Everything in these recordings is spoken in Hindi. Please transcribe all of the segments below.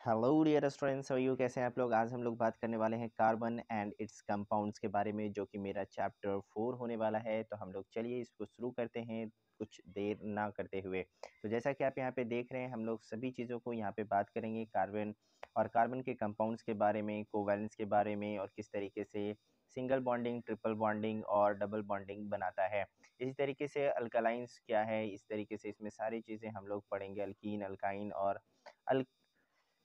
हेलो डियर स्टूडेंट्स यू कैसे हैं आप लोग? आज हम लोग बात करने वाले हैं कार्बन एंड इट्स कंपाउंड्स के बारे में, जो कि मेरा चैप्टर फोर होने वाला है। तो हम लोग चलिए इसको शुरू करते हैं कुछ देर ना करते हुए। तो जैसा कि आप यहाँ पे देख रहे हैं, हम लोग सभी चीज़ों को यहाँ पे बात करेंगे कार्बन और कार्बन के कंपाउंड्स के बारे में कोवैलेंस के बारे में और किस तरीके से सिंगल बॉन्डिंग ट्रिपल बॉन्डिंग और डबल बॉन्डिंग बनाता है। इसी तरीके से अल्कालाइंस क्या है? इस तरीके से इसमें सारी चीज़ें हम लोग पढ़ेंगे अल्कीन अल्काइन और अल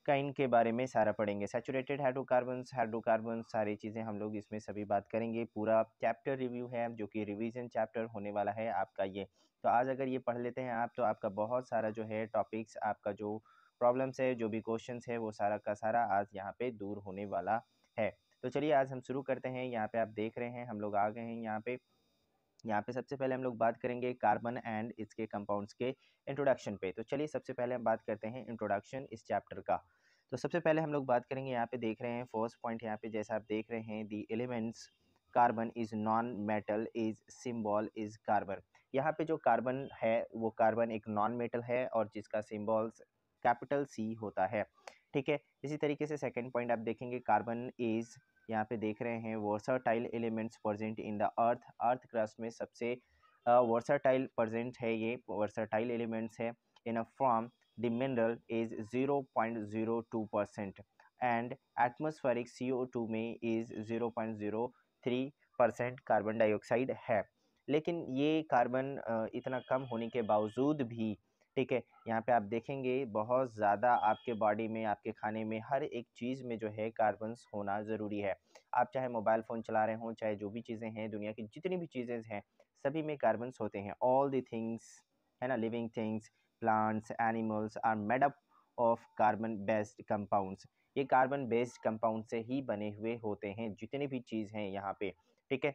के बारे में सारा पढ़ेंगे। सैचुरेटेड हाइड्रोकार्बन्स हाइड्रोकार्बन सारी चीज़ें हम लोग इसमें सभी बात करेंगे। पूरा चैप्टर रिव्यू है, जो कि रिवीजन चैप्टर होने वाला है आपका ये। तो आज अगर ये पढ़ लेते हैं आप तो आपका बहुत सारा जो है टॉपिक्स, आपका जो प्रॉब्लम्स है, जो भी क्वेश्चन है, वो सारा का सारा आज यहाँ पर दूर होने वाला है। तो चलिए आज हम शुरू करते हैं। यहाँ पर आप देख रहे हैं, हम लोग आ गए हैं यहाँ पे। यहाँ पे सबसे पहले हम लोग बात करेंगे कार्बन एंड इसके कंपाउंड्स के इंट्रोडक्शन पे। तो चलिए सबसे पहले हम बात करते हैं इंट्रोडक्शन इस चैप्टर का। तो सबसे पहले हम लोग बात करेंगे यहाँ पे देख रहे हैं फ़र्स्ट पॉइंट यहाँ पे जैसा आप देख रहे हैं the elements carbon is non metal is symbol is carbon यहाँ पे जो कार्बन है, वो कार्बन एक नॉन मेटल है और जिसका सिम्बॉल्स कैपिटल सी होता है। ठीक है? इसी तरीके से सेकेंड पॉइंट आप देखेंगे कार्बन इज़ यहाँ पे देख रहे हैं versatile elements present in the earth earth crust में सबसे वर्साटाइल प्रजेंट है ये वर्साटाइल एलिमेंट्स है in a form the mineral is 0.02 percent and atmospheric CO2 में इज़ 0.03 परसेंट कार्बन डाइऑक्साइड है। लेकिन ये कार्बन इतना कम होने के बावजूद भी, ठीक है, यहाँ पे आप देखेंगे बहुत ज़्यादा आपके बॉडी में, आपके खाने में हर एक चीज़ में जो है कार्बन्स होना ज़रूरी है। आप चाहे मोबाइल फ़ोन चला रहे हों, चाहे जो भी चीज़ें हैं, दुनिया की जितनी भी चीज़ें हैं, सभी में कार्बन्स होते हैं। ऑल दी थिंग्स है ना living things plants, animals are made up of carbon based compounds. ये कार्बन बेस्ड कंपाउंड से ही बने हुए होते हैं, जितनी भी चीज़ हैं यहाँ पे, ठीक है?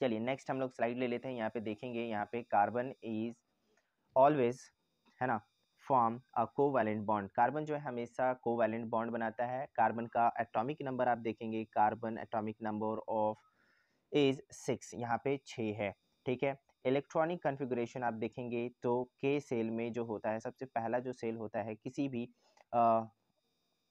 चलिए नेक्स्ट हम लोग स्लाइड ले लेते हैं, यहाँ पे देखेंगे, यहाँ पे कार्बन इज़ ऑलवेज है ना form a covalent bond carbon जो है हमेशा कोवैलेंट बॉन्ड बनाता है। कार्बन का एटॉमिक नंबर आप देखेंगे carbon atomic number of is six यहाँ पे छः है, ठीक है? इलेक्ट्रॉनिक कन्फिग्रेशन आप देखेंगे तो के सेल में जो होता है, सबसे पहला जो सेल होता है किसी भी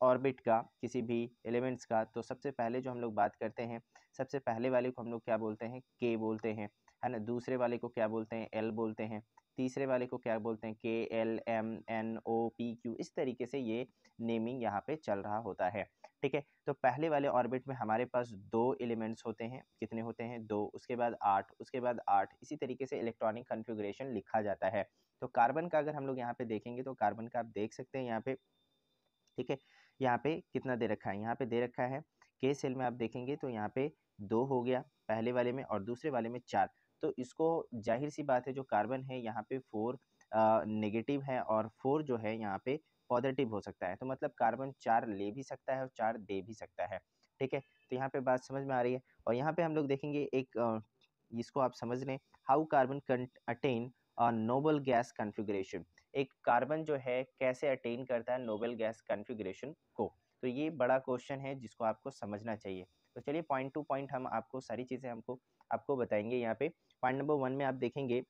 ऑर्बिट का, किसी भी एलिमेंट्स का तो सबसे पहले जो हम लोग बात करते हैं, सबसे पहले वाले को हम लोग क्या बोलते हैं? के बोलते हैं, है ना? दूसरे वाले को क्या बोलते हैं? एल बोलते हैं, तीसरे वाले को क्या बोलते हैं? K L M N O P Q इस तरीके से ये नेमिंग यहाँ पे चल रहा होता है। ठीक है? तो पहले वाले ऑर्बिट में हमारे पास दो एलिमेंट्स होते हैं। कितने होते हैं? दो, उसके बाद आठ, उसके बाद आठ। इसी तरीके से इलेक्ट्रॉनिक कन्फिग्रेशन लिखा जाता है। तो कार्बन का अगर हम लोग यहाँ पे देखेंगे तो कार्बन का आप देख सकते हैं यहाँ पे, ठीक है? यहाँ पे कितना दे रखा है? यहाँ पे दे रखा है के सेल में आप देखेंगे तो यहाँ पे दो हो गया पहले वाले में और दूसरे वाले में चार। तो इसको ज़ाहिर सी बात है, जो कार्बन है, यहाँ पे फोर नेगेटिव है और फोर जो है, यहाँ पे पॉजिटिव हो सकता है तो मतलब कार्बन चार ले भी सकता है और चार दे भी सकता है, ठीक है? तो यहाँ पे बात समझ में आ रही है और यहाँ पे हम लोग देखेंगे एक इसको आप समझ लें, how carbon attain noble gas configuration, एक कार्बन जो है कैसे अटेन करता है नोबल गैस कन्फिग्रेशन को तो ये बड़ा क्वेश्चन है जिसको आपको समझना चाहिए तो चलिए पॉइंट टू पॉइंट हम आपको सारी चीज़ें हमको, आपको बताएँगे यहाँ पे, पॉइंट नंबर वन में आप देखेंगे,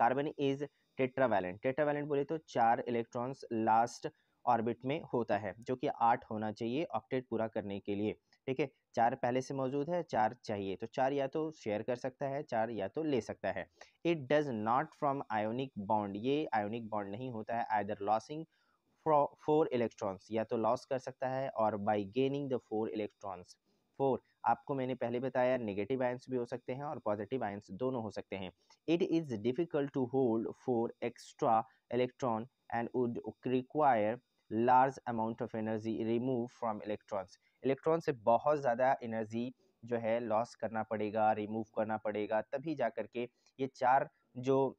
कार्बन इज़ टेट्रावैलेंट। टेट्रावैलेंट बोले तो चार इलेक्ट्रॉन्स लास्ट ऑर्बिट में होता है, जो कि आठ होना चाहिए ऑक्टेट पूरा करने के लिए। ठीक है? चार पहले से मौजूद है, चार चाहिए। तो चार या तो शेयर कर सकता है, चार या तो ले सकता है। It does not from ionic bond ये आयोनिक बॉन्ड नहीं होता है आइदर लॉसिंग फोर इलेक्ट्रॉन्स या तो लॉस कर सकता है, और by gaining the four electrons four आपको मैंने पहले बताया नेगेटिव आयंस भी हो सकते हैं और पॉजिटिव आयंस दोनों हो सकते हैं। It is difficult to hold four extra electron and would require large amount of energy remove from electrons electron से बहुत ज़्यादा एनर्जी जो है लॉस करना पड़ेगा रिमूव करना पड़ेगा, तभी जा कर के ये चार जो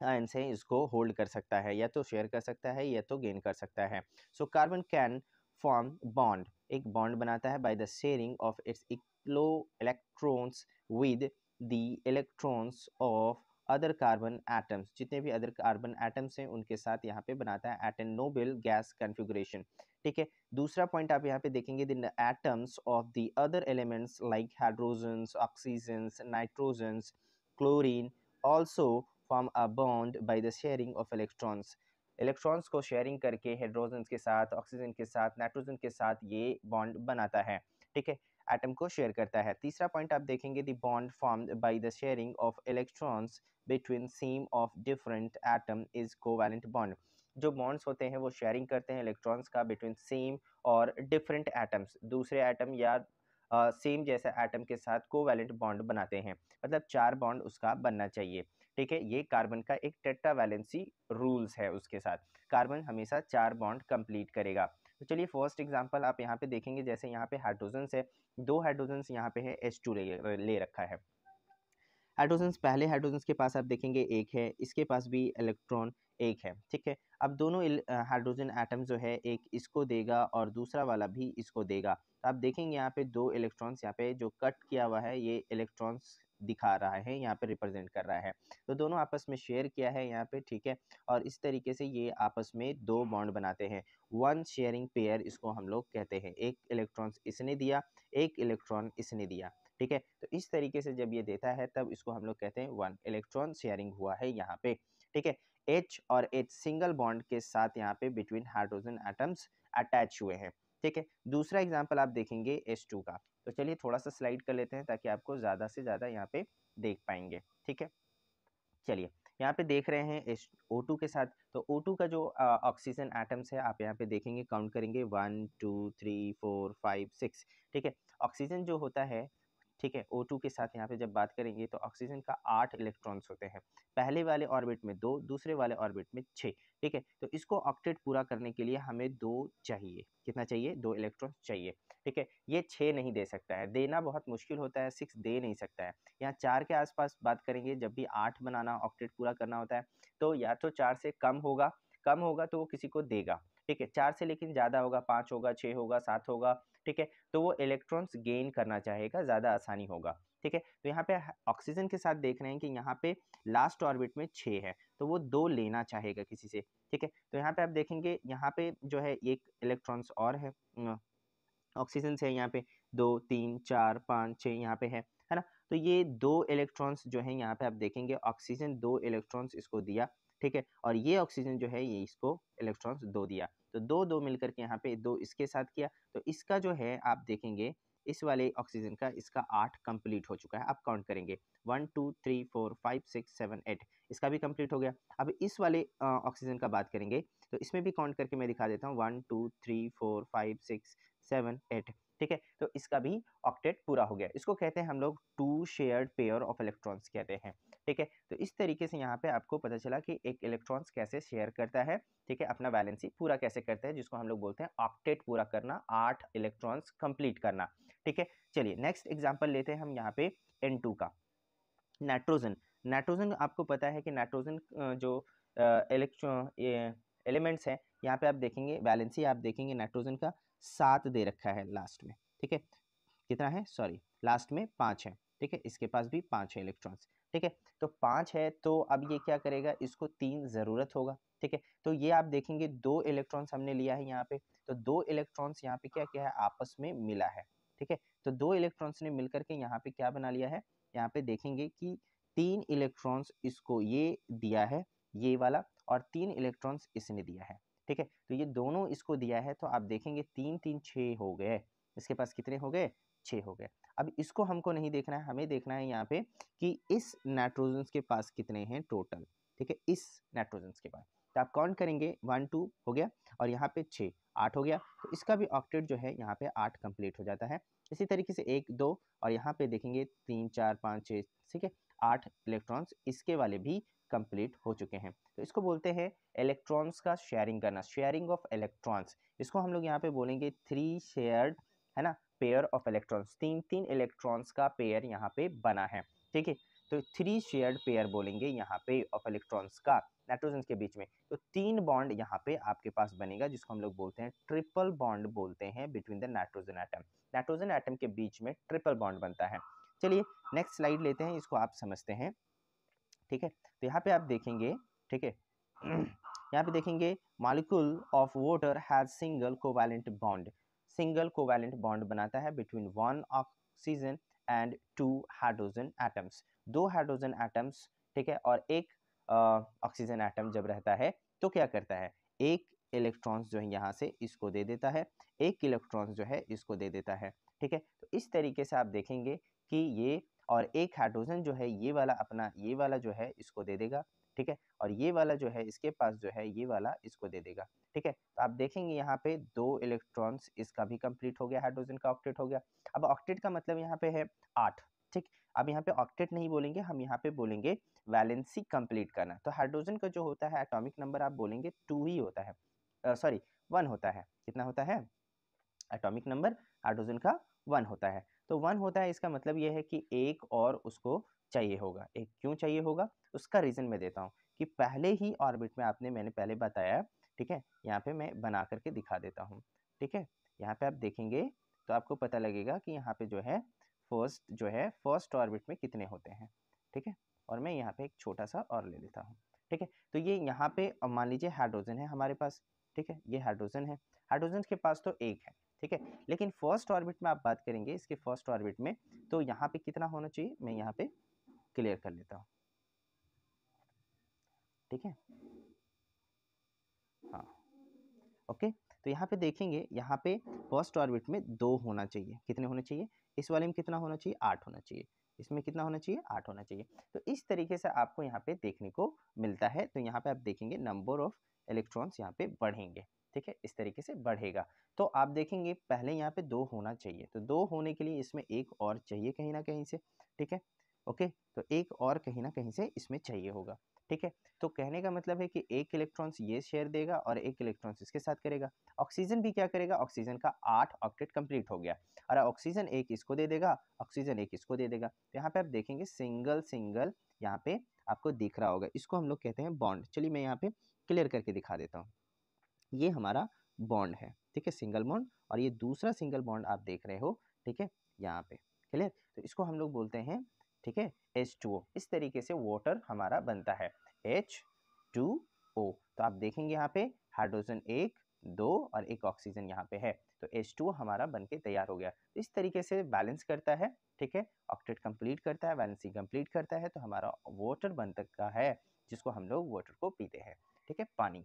आयंस हैं इसको होल्ड कर सकता है, या तो शेयर कर सकता है, या तो गेन कर सकता है। So carbon can form bond एक बॉन्ड बनाता है by the sharing of its इक्लो electrons with the electrons of other carbon atoms जितने भी अदर कार्बन एटम्स हैं, उनके साथ यहाँ पे बनाता है attain noble gas configuration ठीक है? दूसरा पॉइंट आप यहाँ पे देखेंगे the atoms of the other elements like hydrogens oxygens nitrogens chlorine also form a bond by the sharing of electrons. Electrons को शेयरिंग करके हाइड्रोजन के साथ ऑक्सीजन के साथ नाइट्रोजन के साथ ये बॉन्ड बनाता है ठीक है? एटम को शेयर करता है। तीसरा पॉइंट आप देखेंगे the bond formed by the sharing of electrons between same of different atom is covalent bond. जो बॉन्ड्स होते हैं वो शेयरिंग करते हैं इलेक्ट्रॉन्स का बिटवीन सेम और डिफरेंट एटम्स। दूसरे एटम या सेम uh, जैसा एटम के साथ कोवैलेंट बॉन्ड बनाते हैं। मतलब चार बॉन्ड उसका बनना चाहिए। ठीक है ये कार्बन का एक टेट्रा वैलेंसी रूल्स है उसके साथ। कार्बन हमेशा चार बॉन्ड कंप्लीट करेगा। तो चलिए फ़र्स्ट एग्जांपल आप यहाँ पे देखेंगे जैसे यहाँ पे हाइड्रोजन है दो हाइड्रोजन यहाँ पे है एच टू ले, ले रखा है। हाइड्रोजन पहले हाइड्रोजन के पास आप देखेंगे एक है इसके पास भी इलेक्ट्रॉन एक है ठीक है? अब दोनों हाइड्रोजन एटम जो है एक इसको देगा और दूसरा वाला भी इसको देगा। तो आप देखेंगे यहाँ पे दो इलेक्ट्रॉन्स यहाँ पे जो कट किया हुआ है ये इलेक्ट्रॉन्स दिखा रहा है, यहाँ पे रिप्रेजेंट कर रहा है। तो दोनों आपस में शेयर किया है यहाँ पे, ठीक है? और इस तरीके से ये आपस में दो बॉन्ड बनाते हैं। वन शेयरिंग पेयर इसको हम लोग कहते हैं। एक इलेक्ट्रॉन इसने दिया, एक इलेक्ट्रॉन इसने दिया, ठीक है? तो इस तरीके से जब ये देता है, तब इसको हम लोग कहते हैं वन इलेक्ट्रॉन शेयरिंग हुआ है यहाँ पे, ठीक है? एच और एच सिंगल बॉन्ड के साथ यहाँ पे बिटवीन हाइड्रोजन एटम्स अटैच हुए हैं। ठीक है? दूसरा एग्ज़ाम्पल आप देखेंगे एस टू का। तो चलिए थोड़ा सा स्लाइड कर लेते हैं ताकि आपको ज़्यादा से ज़्यादा यहाँ पे देख पाएँगे, ठीक है? चलिए, यहाँ पे देख रहे हैं एस ओ टू के साथ। तो ओ टू का जो ऑक्सीजन एटम्स है, आप यहाँ पे देखेंगे काउंट करेंगे one two three four five six ठीक है? ऑक्सीजन जो होता है ठीक है? ओ के साथ यहाँ पे जब बात करेंगे तो ऑक्सीजन का आठ इलेक्ट्रॉन्स होते हैं। पहले वाले ऑर्बिट में दो, दूसरे वाले ऑर्बिट में छः ठीक है? तो इसको ऑक्टेट पूरा करने के लिए हमें दो चाहिए। कितना चाहिए? दो इलेक्ट्रॉन चाहिए, ठीक है? ये छः नहीं दे सकता है। देना बहुत मुश्किल होता है सिक्स दे नहीं सकता है। यहाँ चार के आसपास बात करेंगे, जब भी आठ बनाना ऑक्टेट पूरा करना होता है तो या तो चार से कम होगा कम होगा तो वो किसी को देगा। ठीक है, चार से लेकिन ज़्यादा होगा, पाँच होगा छः होगा, सात होगा, ठीक है तो वो इलेक्ट्रॉन्स गेन करना चाहेगा, ज़्यादा आसानी होगा, ठीक है। तो यहाँ पे ऑक्सीजन के साथ देख रहे हैं कि यहाँ पे लास्ट ऑर्बिट में छः है तो वो दो लेना चाहेगा किसी से, ठीक है। तो यहाँ पे आप देखेंगे, यहाँ पे जो है एक इलेक्ट्रॉन्स और है ऑक्सीजन से यहाँ पे दो, तीन, चार, पाँच छः यहाँ पे है है ना। तो ये दो इलेक्ट्रॉन्स जो है, यहाँ पे आप देखेंगे ऑक्सीजन दो इलेक्ट्रॉन्स इसको दिया ठीक है? और ये ऑक्सीजन जो है, ये इसको इलेक्ट्रॉन्स दो दिया। तो दो दो मिलकर के यहाँ पे दो इसके साथ किया। तो इसका जो है, आप देखेंगे, इस वाले ऑक्सीजन का इसका आठ कंप्लीट हो चुका है। आप काउंट करेंगे। One two three four five six seven eight इसका भी कंप्लीट हो गया। अब इस वाले ऑक्सीजन का बात करेंगे। तो इसमें भी काउंट करके मैं दिखा देता हूँ। One two three four five six seven eight ठीक है? तो इसका भी ऑक्टेट पूरा हो गया। इसको कहते हैं हम लोग two shared pair of electrons कहते हैं, ठीक है? तो इस तरीके से यहाँ पे आपको पता चला कि एक इलेक्ट्रॉन्स कैसे शेयर करता है, ठीक है? अपना वैलेंसी पूरा कैसे करता है, जिसको हम लोग बोलते हैं ऑक्टेट पूरा करना, आठ इलेक्ट्रॉन्स कंप्लीट करना, ठीक है? चलिए नेक्स्ट एग्ज़ाम्पल लेते हैं हम यहाँ पे एन का। नाइट्रोजन नाइट्रोजन आपको पता है कि नाइट्रोजन जो इलेक्ट्रॉन एलिमेंट्स हैं, यहाँ पे आप देखेंगे वैलेंसी आप देखेंगे नाइट्रोजन का सात दे रखा है लास्ट में, ठीक है? कितना है? सॉरी लास्ट में पाँच है, ठीक है? इसके पास भी पाँच है इलेक्ट्रॉन्स ठीक है? तो पाँच है तो अब ये क्या करेगा? इसको तीन ज़रूरत होगा, ठीक है? तो ये आप देखेंगे दो इलेक्ट्रॉन्स हमने लिया है यहाँ पे तो दो इलेक्ट्रॉन्स यहाँ पे क्या क्या है? आपस में मिला है, ठीक है? तो दो इलेक्ट्रॉन्स ने मिलकर के यहाँ पे क्या बना लिया है? यहाँ पे देखेंगे कि तीन इलेक्ट्रॉन्स इसको ये दिया है, ये वाला, और तीन इलेक्ट्रॉन्स इसने दिया है ठीक है? तो ये दोनों इसको दिया है तो आप देखेंगे तीन तीन छः हो गए। इसके पास कितने हो गए? छः हो गए। अब इसको हमको नहीं देखना है, हमें देखना है यहाँ पे कि इस नाइट्रोजन के पास कितने हैं टोटल, ठीक है? इस नाइट्रोजन के पास। तो आप काउंट करेंगे, वन, टू हो गया, और यहाँ पे छः आठ हो गया। तो इसका भी ऑक्टेट जो है, यहाँ पे आठ कंप्लीट हो जाता है। इसी तरीके से एक, दो और यहाँ पे देखेंगे, तीन, चार, पाँच छः ठीक है? आठ इलेक्ट्रॉन्स इसके वाले भी कंप्लीट हो चुके हैं। तो इसको बोलते हैं इलेक्ट्रॉन्स का शेयरिंग करना। Sharing of electrons. इसको हम लोग यहाँ पे बोलेंगे थ्री शेयर्ड, है ना? Pair of electrons. तीन तीन इलेक्ट्रॉन्स का पेयर यहाँ पे बना है, ठीक है? तो थ्री शेयर्ड पेयर बोलेंगे यहाँ पे ऑफ़ इलेक्ट्रॉन्स का नाइट्रोजन के बीच में। तो तीन बॉन्ड यहाँ पे आपके पास बनेगा, जिसको हम लोग बोलते हैं ट्रिपल बॉन्ड बोलते हैं between the nitrogen atom nitrogen atom के बीच में ट्रिपल बॉन्ड बनता है। चलिए नेक्स्ट स्लाइड लेते हैं, इसको आप समझते हैं। ठीक है? तो यहाँ पे आप देखेंगे, ठीक है? यहाँ पे देखेंगे molecule of water has single covalent bond single covalent bond बनाता है between one oxygen and two hydrogen atoms दो हाइड्रोजन एटम्स, ठीक है, और एक ऑक्सीजन एटम जब रहता है तो क्या करता है? एक इलेक्ट्रॉन्स जो है यहाँ से इसको दे देता है, एक इलेक्ट्रॉन्स जो है इसको दे देता है, ठीक है? तो इस तरीके से आप देखेंगे कि ये और एक हाइड्रोजन जो है, ये वाला अपना, ये वाला जो है इसको दे देगा, ठीक है? और ये वाला जो है, इसके पास जो है, ये वाला इसको दे देगा, ठीक है? तो आप देखेंगे यहाँ पे दो इलेक्ट्रॉन्स, इसका भी कंप्लीट हो गया, हाइड्रोजन का ऑक्टेट हो गया। अब ऑक्टेट का मतलब यहाँ पे है आठ, ठीक? अब यहाँ पे ऑक्टेट नहीं बोलेंगे, हम यहाँ पे बोलेंगे वैलेंसी कंप्लीट करना। तो हाइड्रोजन का जो होता है एटॉमिक नंबर आप बोलेंगे टू ही होता है। सॉरी वन होता है। कितना होता है? एटॉमिक नंबर हाइड्रोजन का वन होता है। तो वन होता है, इसका मतलब ये है कि एक और उसको चाहिए होगा। एक क्यों चाहिए होगा? उसका रीज़न मैं देता हूँ कि पहले ही ऑर्बिट में आपने, मैंने पहले बताया, ठीक है? यहाँ पे मैं बना करके दिखा देता हूँ, ठीक है? यहाँ पे आप देखेंगे तो आपको पता लगेगा कि यहाँ पे जो है फ़र्स्ट जो है, फ़र्स्ट ऑर्बिट में कितने होते हैं? ठीक है? और मैं यहाँ पे एक छोटा सा और ले लेता हूँ। ठीक है? तो ये यहाँ पे मान लीजिए हाइड्रोजन है हमारे पास। ठीक है? ये हाइड्रोजन है। हाइड्रोजन के पास तो एक है। ठीक है? लेकिन फ़र्स्ट ऑर्बिट में आप बात करेंगे, इसके फ़र्स्ट ऑर्बिट में तो यहाँ पे कितना होना चाहिए? मैं यहाँ पे क्लियर कर लेता हूँ। ठीक है? हाँ। ओके? तो यहाँ पे देखेंगे, यहाँ पे फ़र्स्ट ऑर्बिट में दो होना चाहिए। कितने होने चाहिए? इस वाले में कितना होना चाहिए? आठ होना चाहिए। इसमें कितना होना चाहिए? आठ होना चाहिए। तो इस तरीके से आपको यहाँ पे देखने को मिलता है। तो यहाँ पे आप देखेंगे नंबर ऑफ़ इलेक्ट्रॉन्स यहाँ पे बढ़ेंगे। ठीक है? इस तरीके से बढ़ेगा। तो आप देखेंगे पहले यहाँ पे दो होना चाहिए। तो दो होने के लिए इसमें एक और चाहिए कहीं ना कहीं से। ठीक है? ओके? तो एक और कहीं ना कहीं से इसमें चाहिए होगा। ठीक है? तो कहने का मतलब है कि एक इलेक्ट्रॉन्स ये शेयर देगा और एक इलेक्ट्रॉन्स इसके साथ करेगा। ऑक्सीजन भी क्या करेगा? ऑक्सीजन का आठ ऑक्टेट कंप्लीट हो गया। और ऑक्सीजन एक इसको दे देगा ऑक्सीजन एक इसको दे देगा। तो यहाँ पे आप देखेंगे सिंगल सिंगल यहाँ पे आपको दिख रहा होगा। इसको हम लोग कहते हैं बॉन्ड चलिए मैं यहाँ पे क्लियर करके दिखा देता हूँ। ये हमारा बॉन्ड है, ठीक है? सिंगल बॉन्ड और ये दूसरा सिंगल बॉन्ड आप देख रहे हो, ठीक है? यहाँ पे। क्लियर तो इसको हम लोग बोलते हैं ठीक है? एच टू ओ इस तरीके से वाटर हमारा बनता है। एच टू ओ तो आप देखेंगे यहाँ पे हाइड्रोजन एक, दो और एक ऑक्सीजन यहाँ पे है। तो एच टू हमारा बन के तैयार हो गया। इस तरीके से बैलेंस करता है, ठीक है? ऑक्टेट कंप्लीट करता है बैलेंसिंग कंप्लीट करता है तो हमारा वाटर बन का है, जिसको हम लोग वाटर को पीते हैं, ठीक है? पानी।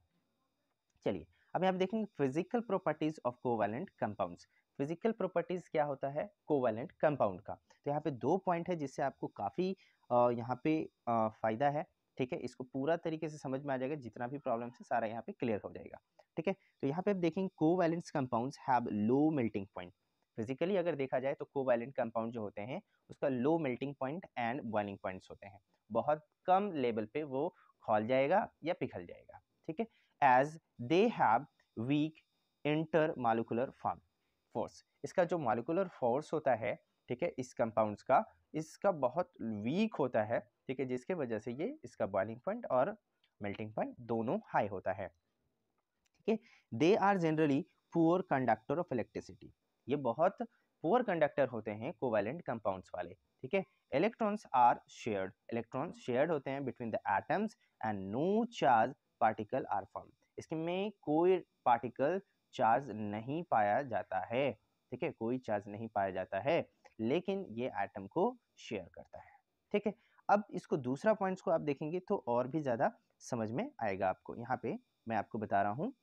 चलिए अब यहाँ देखेंगे physical properties of covalent compounds physical properties क्या होता है? कोवैलेंट कंपाउंड का। तो यहाँ पे दो पॉइंट है जिससे आपको काफ़ी यहाँ पे फ़ायदा है, ठीक है? इसको पूरा तरीके से समझ में आ जाएगा, जितना भी प्रॉब्लम है, सारा यहाँ पे क्लियर हो जाएगा, ठीक है? तो यहाँ पे आप देखेंगे covalence compounds have low melting point physically अगर देखा जाए तो कोवैलेंट कंपाउंड जो होते हैं, उसका low melting point and boiling points होते हैं। बहुत कम लेवल पे वो खोल जाएगा या पिघल जाएगा, ठीक है? As they have weak intermolecular form force इसका जो मालिकुलर फोर्स होता है, ठीक है, इस कंपाउंड्स का, इसका बहुत वीक होता है, ठीक है, जिसके वजह से ये इसका बॉइलिंग पॉइंट और मेल्टिंग पॉइंट दोनों हाई होता है। ठीक है they are generally poor conductor of electricity ये बहुत पुअर कंडक्टर होते हैं कोवैलेंट कंपाउंड्स वाले, ठीक है। Electrons are shared electrons shared होते हैं between the atoms and no charge particle are form इसमें कोई पार्टिकल चार्ज नहीं पाया जाता है। ठीक है? कोई चार्ज नहीं पाया जाता है, लेकिन ये एटम को शेयर करता है। ठीक है? अब इसको दूसरा पॉइंट्स को आप देखेंगे तो और भी ज़्यादा समझ में आएगा आपको। यहाँ पे मैं आपको बता रहा हूँ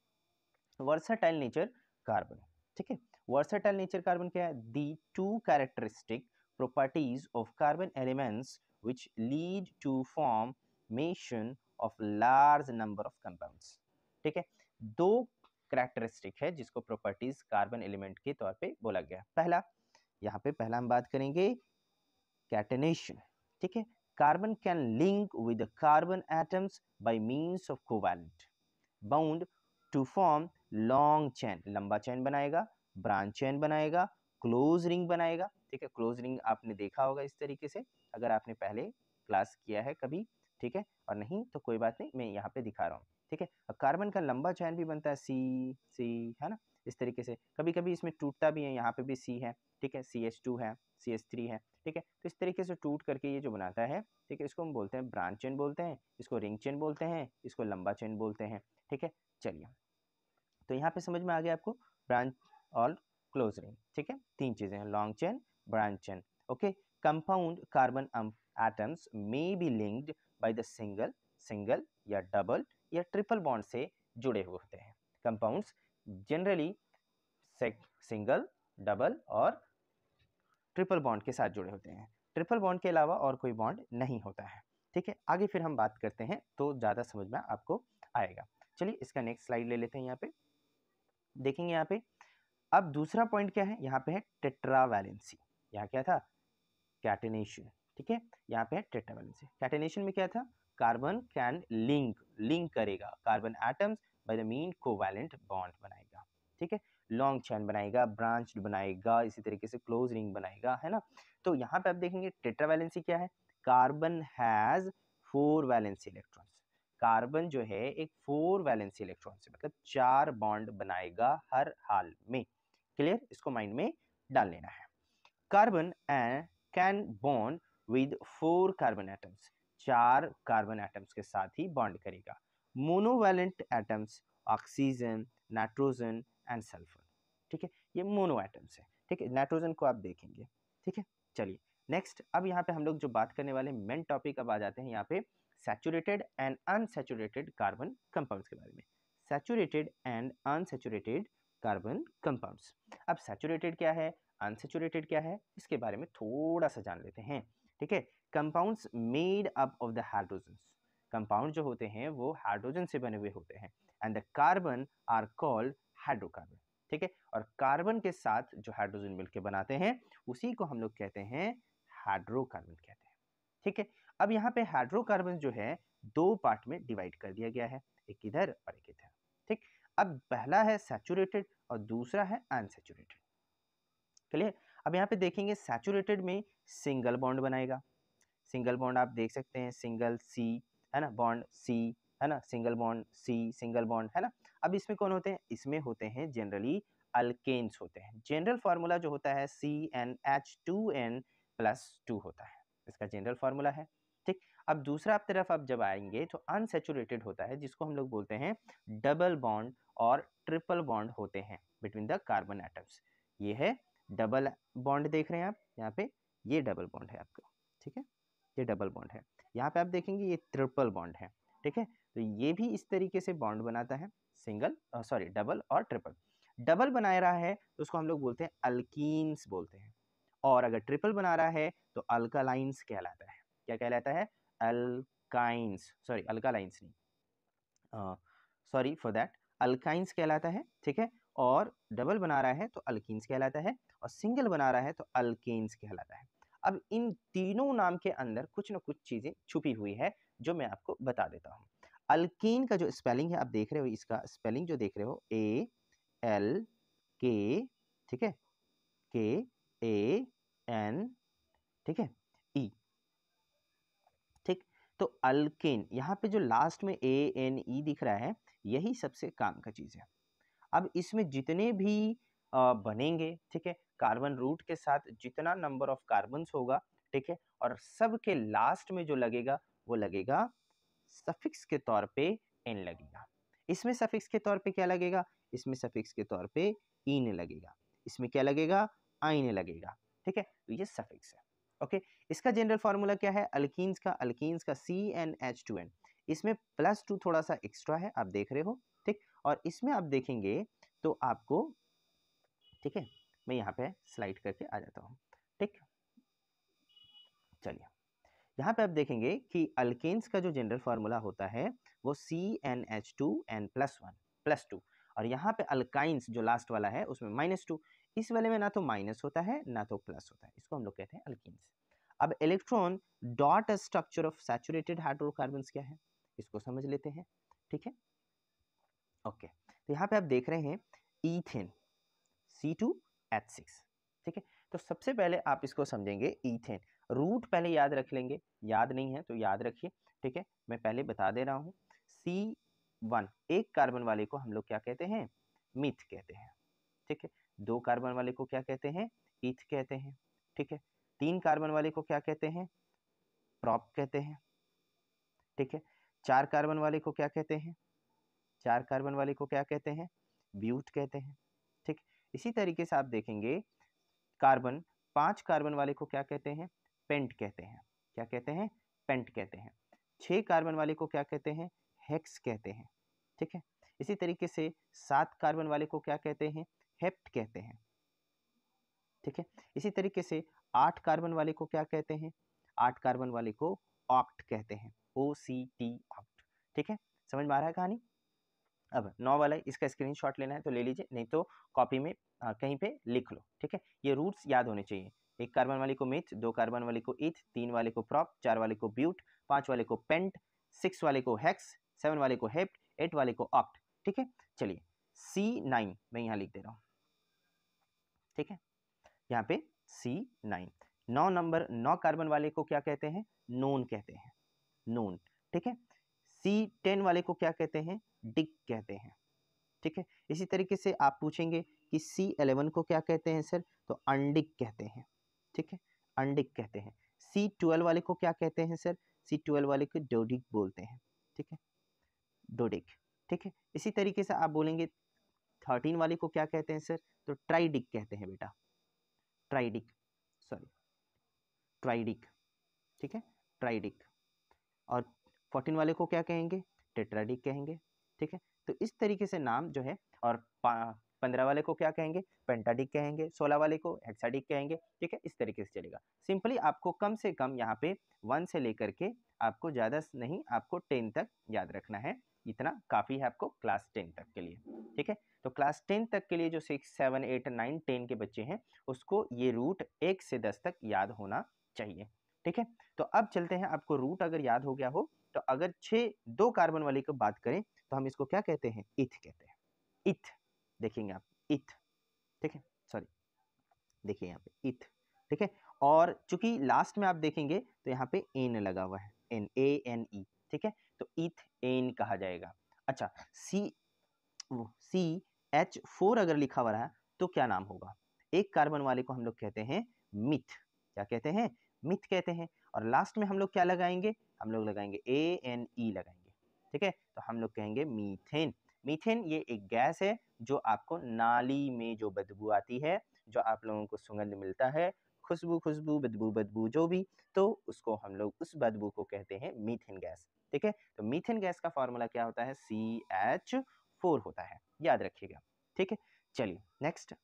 वर्साटाइल नेचर कार्बन ठीक है? वर्साटाइल नेचर कार्बन क्या है? The two characteristic properties of carbon elements which lead to formation of large number of compounds, ठीक है? दो करेक्टरिस्टिक है जिसको प्रॉपर्टीज़ कार्बन एलिमेंट के तौर पे बोला गया। पहला, यहाँ पे पहला हम बात करेंगे कैटेनेशन ठीक है? Carbon can link with carbon atoms by means of covalent bound to form long chain लंबा चेन बनाएगा ब्रांच चेन बनाएगा क्लोज रिंग बनाएगा, ठीक है? क्लोज रिंग आपने देखा होगा इस तरीके से, अगर आपने पहले क्लास किया है कभी, ठीक है? और नहीं तो कोई बात नहीं, मैं यहाँ पे दिखा रहा हूँ, ठीक है? कार्बन का लंबा चैन भी बनता है सी सी है ना? इस तरीके से कभी कभी इसमें टूटता भी है, यहाँ पे भी सी है, ठीक है? सी एच टू है सी एच थ्री है, ठीक है? तो इस तरीके से टूट करके ये जो बनाता है, ठीक है? इसको हम बोलते हैं ब्रांच चेन बोलते हैं, इसको रिंग चेन बोलते हैं, इसको लंबा चेन बोलते हैं, ठीक है? चलिए तो यहाँ पे समझ में आ गया आपको, ब्रांच और क्लोज रिंग, ठीक है? तीन चीज़ें हैं, long chain branch chain okay? Compound carbon atoms may be linked by the single single या डबल या ट्रिपल बॉन्ड से जुड़े हुए होते हैं। कंपाउंड्स जनरली सिंगल डबल और ट्रिपल बॉन्ड के साथ जुड़े होते हैं। ट्रिपल बॉन्ड के अलावा और कोई बॉन्ड नहीं होता है। ठीक है? आगे फिर हम बात करते हैं तो ज़्यादा समझ में आपको आएगा। चलिए इसका नेक्स्ट स्लाइड ले लेते हैं यहाँ पे। देखेंगे यहाँ पे। अब दूसरा पॉइंट क्या है? यहाँ पे है टेट्रा वैलेंसी यहाँ क्या था? कैटेनेशन ठीक है? यहाँ पे है टेट्रा वैलेंसी कैटेनेशन में क्या था? कार्बन कैन लिंक लिंक करेगा। Carbon atoms by the mean covalent bond बनाएगा। ठीक है? लॉन्ग चैन बनाएगा ब्रांच बनाएगा, इसी तरीके से क्लोज रिंग बनाएगा, है ना? तो यहाँ पे आप देखेंगे टेट्रा वैलेंसी क्या है? Carbon has four valency electrons carbon जो है, एक फोर वैलेंसी इलेक्ट्रॉन से मतलब चार बॉन्ड बनाएगा हर हाल में। क्लियर इसको माइंड में डाल लेना है। Carbon and can bond with four carbon atoms चार कार्बन एटम्स के साथ ही बॉन्ड करेगा। Monovalent atoms oxygen nitrogen and sulphur ठीक है? ये मोनो एटम्स है। ठीक है? नाइट्रोजन को आप देखेंगे। ठीक है? चलिए नेक्स्ट अब यहाँ पे हम लोग जो बात करने वाले मेन टॉपिक अब आ जाते हैं यहाँ पे saturated and unsaturated carbon compounds के बारे में। Saturated and unsaturated carbon compounds अब सैचुरेटेड क्या है? अनसेचुरेटेड क्या है? इसके बारे में थोड़ा सा जान लेते हैं। ठीक है? Compounds made up of the hydrogen compound जो होते हैं, वो हाइड्रोजन से बने हुए होते हैं। And the carbon are called hydrocarbon ठीक है? और कार्बन के साथ जो हाइड्रोजन मिलकर बनाते हैं, उसी को हम लोग कहते हैं हाइड्रोकार्बन कहते हैं। ठीक है? अब यहाँ पे हाइड्रोकार्बन जो है, दो पार्ट में डिवाइड कर दिया गया है। एक इधर और एक इधर। ठीक? अब पहला है सैचुरेटेड और दूसरा है अनसेचुरेटेड क्लियर अब यहाँ पे देखेंगे सैचुरेटेड में सिंगल बॉन्ड बनाएगा। सिंगल बॉन्ड आप देख सकते हैं, सिंगल सी, है ना? बॉन्ड सी, है ना? Single bond C, single bond, है ना? अब इसमें कौन होते हैं? इसमें होते हैं जनरली अल्केन्स होते हैं। जनरल फार्मूला जो होता है C N H two N plus two होता है। इसका जनरल फार्मूला है, ठीक? अब दूसरा आप तरफ़ आप जब आएँगे तो अनसेचुरेटेड होता है, जिसको हम लोग बोलते हैं डबल बॉन्ड और ट्रिपल बॉन्ड होते हैं बिटवीन द कार्बन एटम्स ये है डबल बॉन्ड देख रहे हैं आप, यहाँ पे ये डबल बॉन्ड है आपका, ठीक है? ये डबल बॉन्ड है। यहाँ पे आप देखेंगे ये ट्रिपल बॉन्ड है, ठीक है? तो ये भी इस तरीके से बॉन्ड बनाता है सिंगल सॉरी डबल और ट्रिपल डबल बना रहा है तो उसको हम लोग बोलते हैं अल्कीन्स बोलते हैं। और अगर ट्रिपल बना रहा है तो अल्कालाइंस कहलाता है। क्या कहलाता है? अल्काइंस सॉरी अल्कालाइंस नहीं। सॉरी फॉर दैट अल्काइंस कहलाता है, ठीक है? और डबल बना रहा है तो अल्किन्स कहलाता है। और सिंगल बना रहा है तो अल्केन्स कहलाता है। अब इन तीनों नाम के अंदर कुछ ना कुछ चीज़ें छुपी हुई है, जो मैं आपको बता देता हूँ। अल्कीन का जो स्पेलिंग है, आप देख रहे हो, इसका स्पेलिंग जो देख रहे हो, ए, एल, के, ठीक है? के, ए, एन, ठीक है? ई। ठीक? तो अल्केन, यहाँ पे जो लास्ट में ए, एन, ई दिख रहा है, यही सबसे काम का चीज़ है। अब इसमें जितने भी बनेंगे, ठीक है? कार्बन रूट के साथ जितना नंबर ऑफ़ कार्बन होगा, ठीक है? और सब के लास्ट में जो लगेगा, वो लगेगा सफिक्स के तौर पे एन लगेगा। इसमें सफिक्स के तौर पे क्या लगेगा? इसमें सफिक्स के तौर पे ईन लगेगा। इसमें क्या लगेगा? आइन लगेगा, ठीक है? तो ये सफिक्स है, ओके? इसका जनरल फार्मूला क्या है? अल्कीन्स का अल्कीन्स का C N H two N इसमें प्लस टू थोड़ा सा एक्स्ट्रा है, आप देख रहे हो, ठीक? और इसमें आप देखेंगे तो आपको ठीक है? मैं यहाँ पे स्लाइड करके आ जाता हूँ। ठीक? चलिए। यहाँ पे आप देखेंगे कि अल्केन्स का जो जनरल फार्मूला होता है, वो C N H two N plus one plus two और यहाँ पे अल्काइंस जो लास्ट वाला है, उसमें माइनस टू इस वाले में ना तो माइनस होता है, ना तो प्लस होता है। इसको हम लोग कहते हैं अल्किन्स अब electron dot structure of saturated hydrocarbon क्या है? इसको समझ लेते हैं। ठीक है? ओके तो यहाँ पे आप देख रहे हैं ethane. C two H six ठीक है? तो सबसे पहले आप इसको समझेंगे ईथेन रूट पहले याद रख लेंगे। याद नहीं है तो याद रखिए, ठीक है? मैं पहले बता दे रहा हूँ। सी वन एक कार्बन वाले को हम लोग क्या कहते हैं? मिथ कहते हैं, ठीक है? दो कार्बन वाले को क्या कहते हैं? ईथ कहते हैं, ठीक है? तीन कार्बन वाले को क्या कहते हैं? प्रॉप कहते हैं, ठीक है? चार कार्बन वाले को क्या कहते हैं? चार कार्बन वाले को क्या कहते हैं? ब्यूट कहते हैं इसी तरीके से आप देखेंगे, कार्बन, पाँच कार्बन वाले को क्या कहते हैं? पेंट कहते हैं। क्या कहते हैं? पेंट कहते हैं। छह कार्बन वाले को क्या कहते हैं? हेक्स कहते हैं। ठीक है? इसी तरीके से सात कार्बन वाले को क्या कहते हैं? हेप्ट कहते हैं। ठीक है? इसी तरीके से आठ कार्बन वाले को क्या कहते हैं? आठ कार्बन वाले को ऑक्ट कहते हैं। O C T oct. ठीक है? समझ में आ रहा है कहानी? अब नौ वाला इसका स्क्रीनशॉट लेना है तो ले लीजिए नहीं तो कॉपी में आ, कहीं पे लिख लो ठीक है ये रूट्स याद होने चाहिए एक कार्बन वाले को मिथ दो कार्बन वाले को इथ तीन वाले को प्रॉप चार वाले को ब्यूट पाँच वाले को पेंट सिक्स वाले को हेक्स सेवन वाले को हेप्ट एट वाले को ऑप्ट ठीक है चलिए सी नाइन मैं यहाँ लिख दे रहा हूँ ठीक है यहाँ पे सी नाइन नौ नंबर नौ कार्बन वाले को क्या कहते हैं नोन कहते हैं नोन ठीक है सी टेन वाले को क्या कहते हैं डिक कहते हैं। ठीक है? इसी तरीके से आप पूछेंगे कि सी एलेवन को क्या कहते हैं सर? तो अंडिक कहते हैं। ठीक है? अंडिक कहते हैं। सी ट्वेल्व वाले को क्या कहते हैं सर? सी ट्वेल्व वाले को डोडिक बोलते हैं। ठीक है? डोडिक। ठीक है? इसी तरीके से आप बोलेंगे थर्टीन वाले को क्या कहते हैं सर? तो ट्राइडिक कहते हैं बेटा। ट्राइडिक सॉरी ट्राइडिक ठीक है? ट्राइडिक और फोर्टीन वाले को क्या कहेंगे? टेट्राडिक कहेंगे। ठीक है? तो इस तरीके से नाम जो है और पंद्रह वाले को क्या कहेंगे? पेंटाडिक कहेंगे, सोलह वाले को हेक्साडिक कहेंगे, ठीक है? इस तरीके से चलेगा। सिंपली आपको कम से कम यहाँ पे वन से लेकर के आपको ज़्यादा नहीं, आपको टेन तक याद रखना है। इतना काफ़ी है आपको क्लास टेन तक के लिए, ठीक है? तो क्लास टेन तक के लिए जो six seven eight nine ten के बच्चे हैं, उसको ये रूट एक से दस तक याद होना चाहिए, ठीक है? तो अब चलते हैं, आपको रूट अगर याद हो गया हो तो अगर छः दो कार्बन वाले की बात करें तो हम इसको क्या कहते हैं? इथ कहते हैं। इथ देखेंगे आप। इथ ठीक है? सॉरी देखिए यहाँ पे इथ ठीक है? और चूँकि लास्ट में आप देखेंगे तो यहाँ पे एन लगा हुआ है। एन ए एन ई ठीक है? तो इथ एन कहा जाएगा। अच्छा सी सी एच फोर अगर लिखा हुआ रहा तो क्या नाम होगा? एक कार्बन वाले को हम लोग कहते हैं मिथ। क्या कहते हैं? मिथ कहते हैं। और लास्ट में हम लोग क्या लगाएँगे? हम लोग लगाएँगे ए एन ई लगाएँगे। ठीक है? तो हम लोग कहेंगे मीथेन। मीथेन ये एक गैस है जो आपको नाली में जो बदबू आती है, जो आप लोगों को सुगंध मिलता है, खुशबू खुशबू, बदबू बदबू, जो भी तो उसको हम लोग उस बदबू को कहते हैं मीथेन गैस। ठीक है? तो मीथेन गैस का फॉर्मूला क्या होता है? सी एच फोर होता है। याद रखिएगा। ठीक है? चलिए नेक्स्ट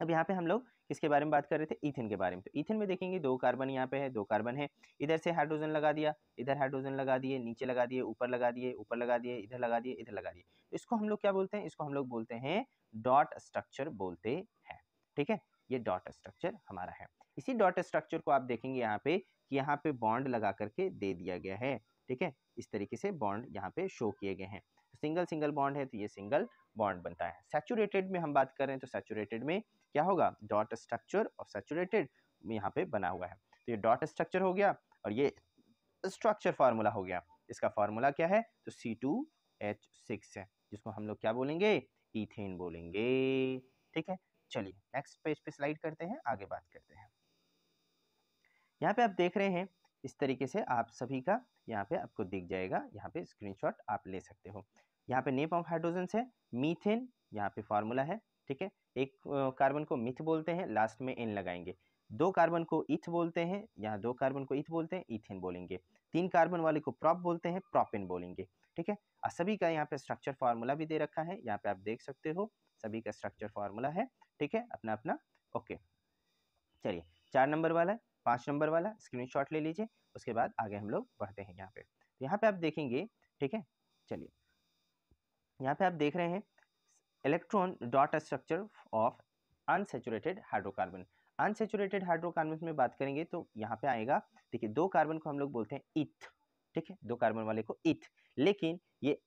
अब यहाँ पे हम लोग किसके बारे में बात कर रहे थे? ईथन के बारे में। तो ईथन में देखेंगे, दो कार्बन यहाँ पे है, दो कार्बन है। इधर से हाइड्रोजन लगा दिया, इधर हाइड्रोजन लगा दिए, नीचे लगा दिए, ऊपर लगा दिए, ऊपर लगा दिए, इधर लगा दिए, इधर लगा दिए। इसको हम लोग क्या बोलते हैं? इसको हम लोग बोलते हैं डॉट स्ट्रक्चर बोलते हैं। ठीक है? ये डॉट स्ट्रक्चर हमारा है। इसी डॉट स्ट्रक्चर को आप देखेंगे यहाँ पे कि यहाँ पे बॉन्ड लगा करके दे दिया गया है। ठीक है? इस तरीके से बॉन्ड यहाँ पे शो किए गए हैं। सिंगल सिंगल बॉन्ड है तो ये सिंगल बॉन्ड बनता है। सैचुरेटेड में हम बात कर रहे हैं तो सैचुरेटेड में क्या होगा? डॉट स्ट्रक्चर और सैचुरेटेड यहाँ पे बना हुआ है। तो ये डॉट स्ट्रक्चर हो गया और ये स्ट्रक्चर फार्मूला हो गया। इसका फार्मूला क्या है? तो सी टू एच सिक्स है, जिसको हम लोग क्या बोलेंगे? इथेन बोलेंगे। ठीक है? चलिए नेक्स्ट पेज पे स्लाइड करते हैं, आगे बात करते हैं। यहाँ पे आप देख रहे हैं, इस तरीके से आप सभी का यहाँ पे आपको दिख जाएगा। यहाँ पे स्क्रीनशॉट आप ले सकते हो। यहाँ पे नेम ऑफ़ हाइड्रोजन है, मीथेन यहाँ पे फार्मूला है ठीक है? एक कार्बन को मिथ बोलते हैं, लास्ट में एन लगाएँगे। दो कार्बन को इथ बोलते हैं, यहाँ दो कार्बन को इथ बोलते हैं इथेन बोलेंगे। तीन कार्बन वाले को प्रॉप बोलते हैं प्रोपेन बोलेंगे। ठीक है? और सभी का यहाँ पे स्ट्रक्चर फार्मूला भी दे रखा है। यहाँ पे आप देख सकते हो, सभी का स्ट्रक्चर फार्मूला है। ठीक है? अपना अपना। ओके। चलिए, चार नंबर वाला पाँच नंबर वाला स्क्रीनशॉट ले लीजिए, उसके बाद आगे हम लोग बढ़ते हैं यहाँ पे। तो यहाँ पे आप देखेंगे, ठीक है? चलिए। यहाँ पे आप देख रहे हैं electron dot structure of unsaturated hydrocarbon unsaturated hydrocarbon में बात करेंगे तो यहाँ पे आएगा, देखिए, दो कार्बन को हम लोग बोलते हैं इथ ठीक है? दो कार्बन वाले को इथ लेकिन ये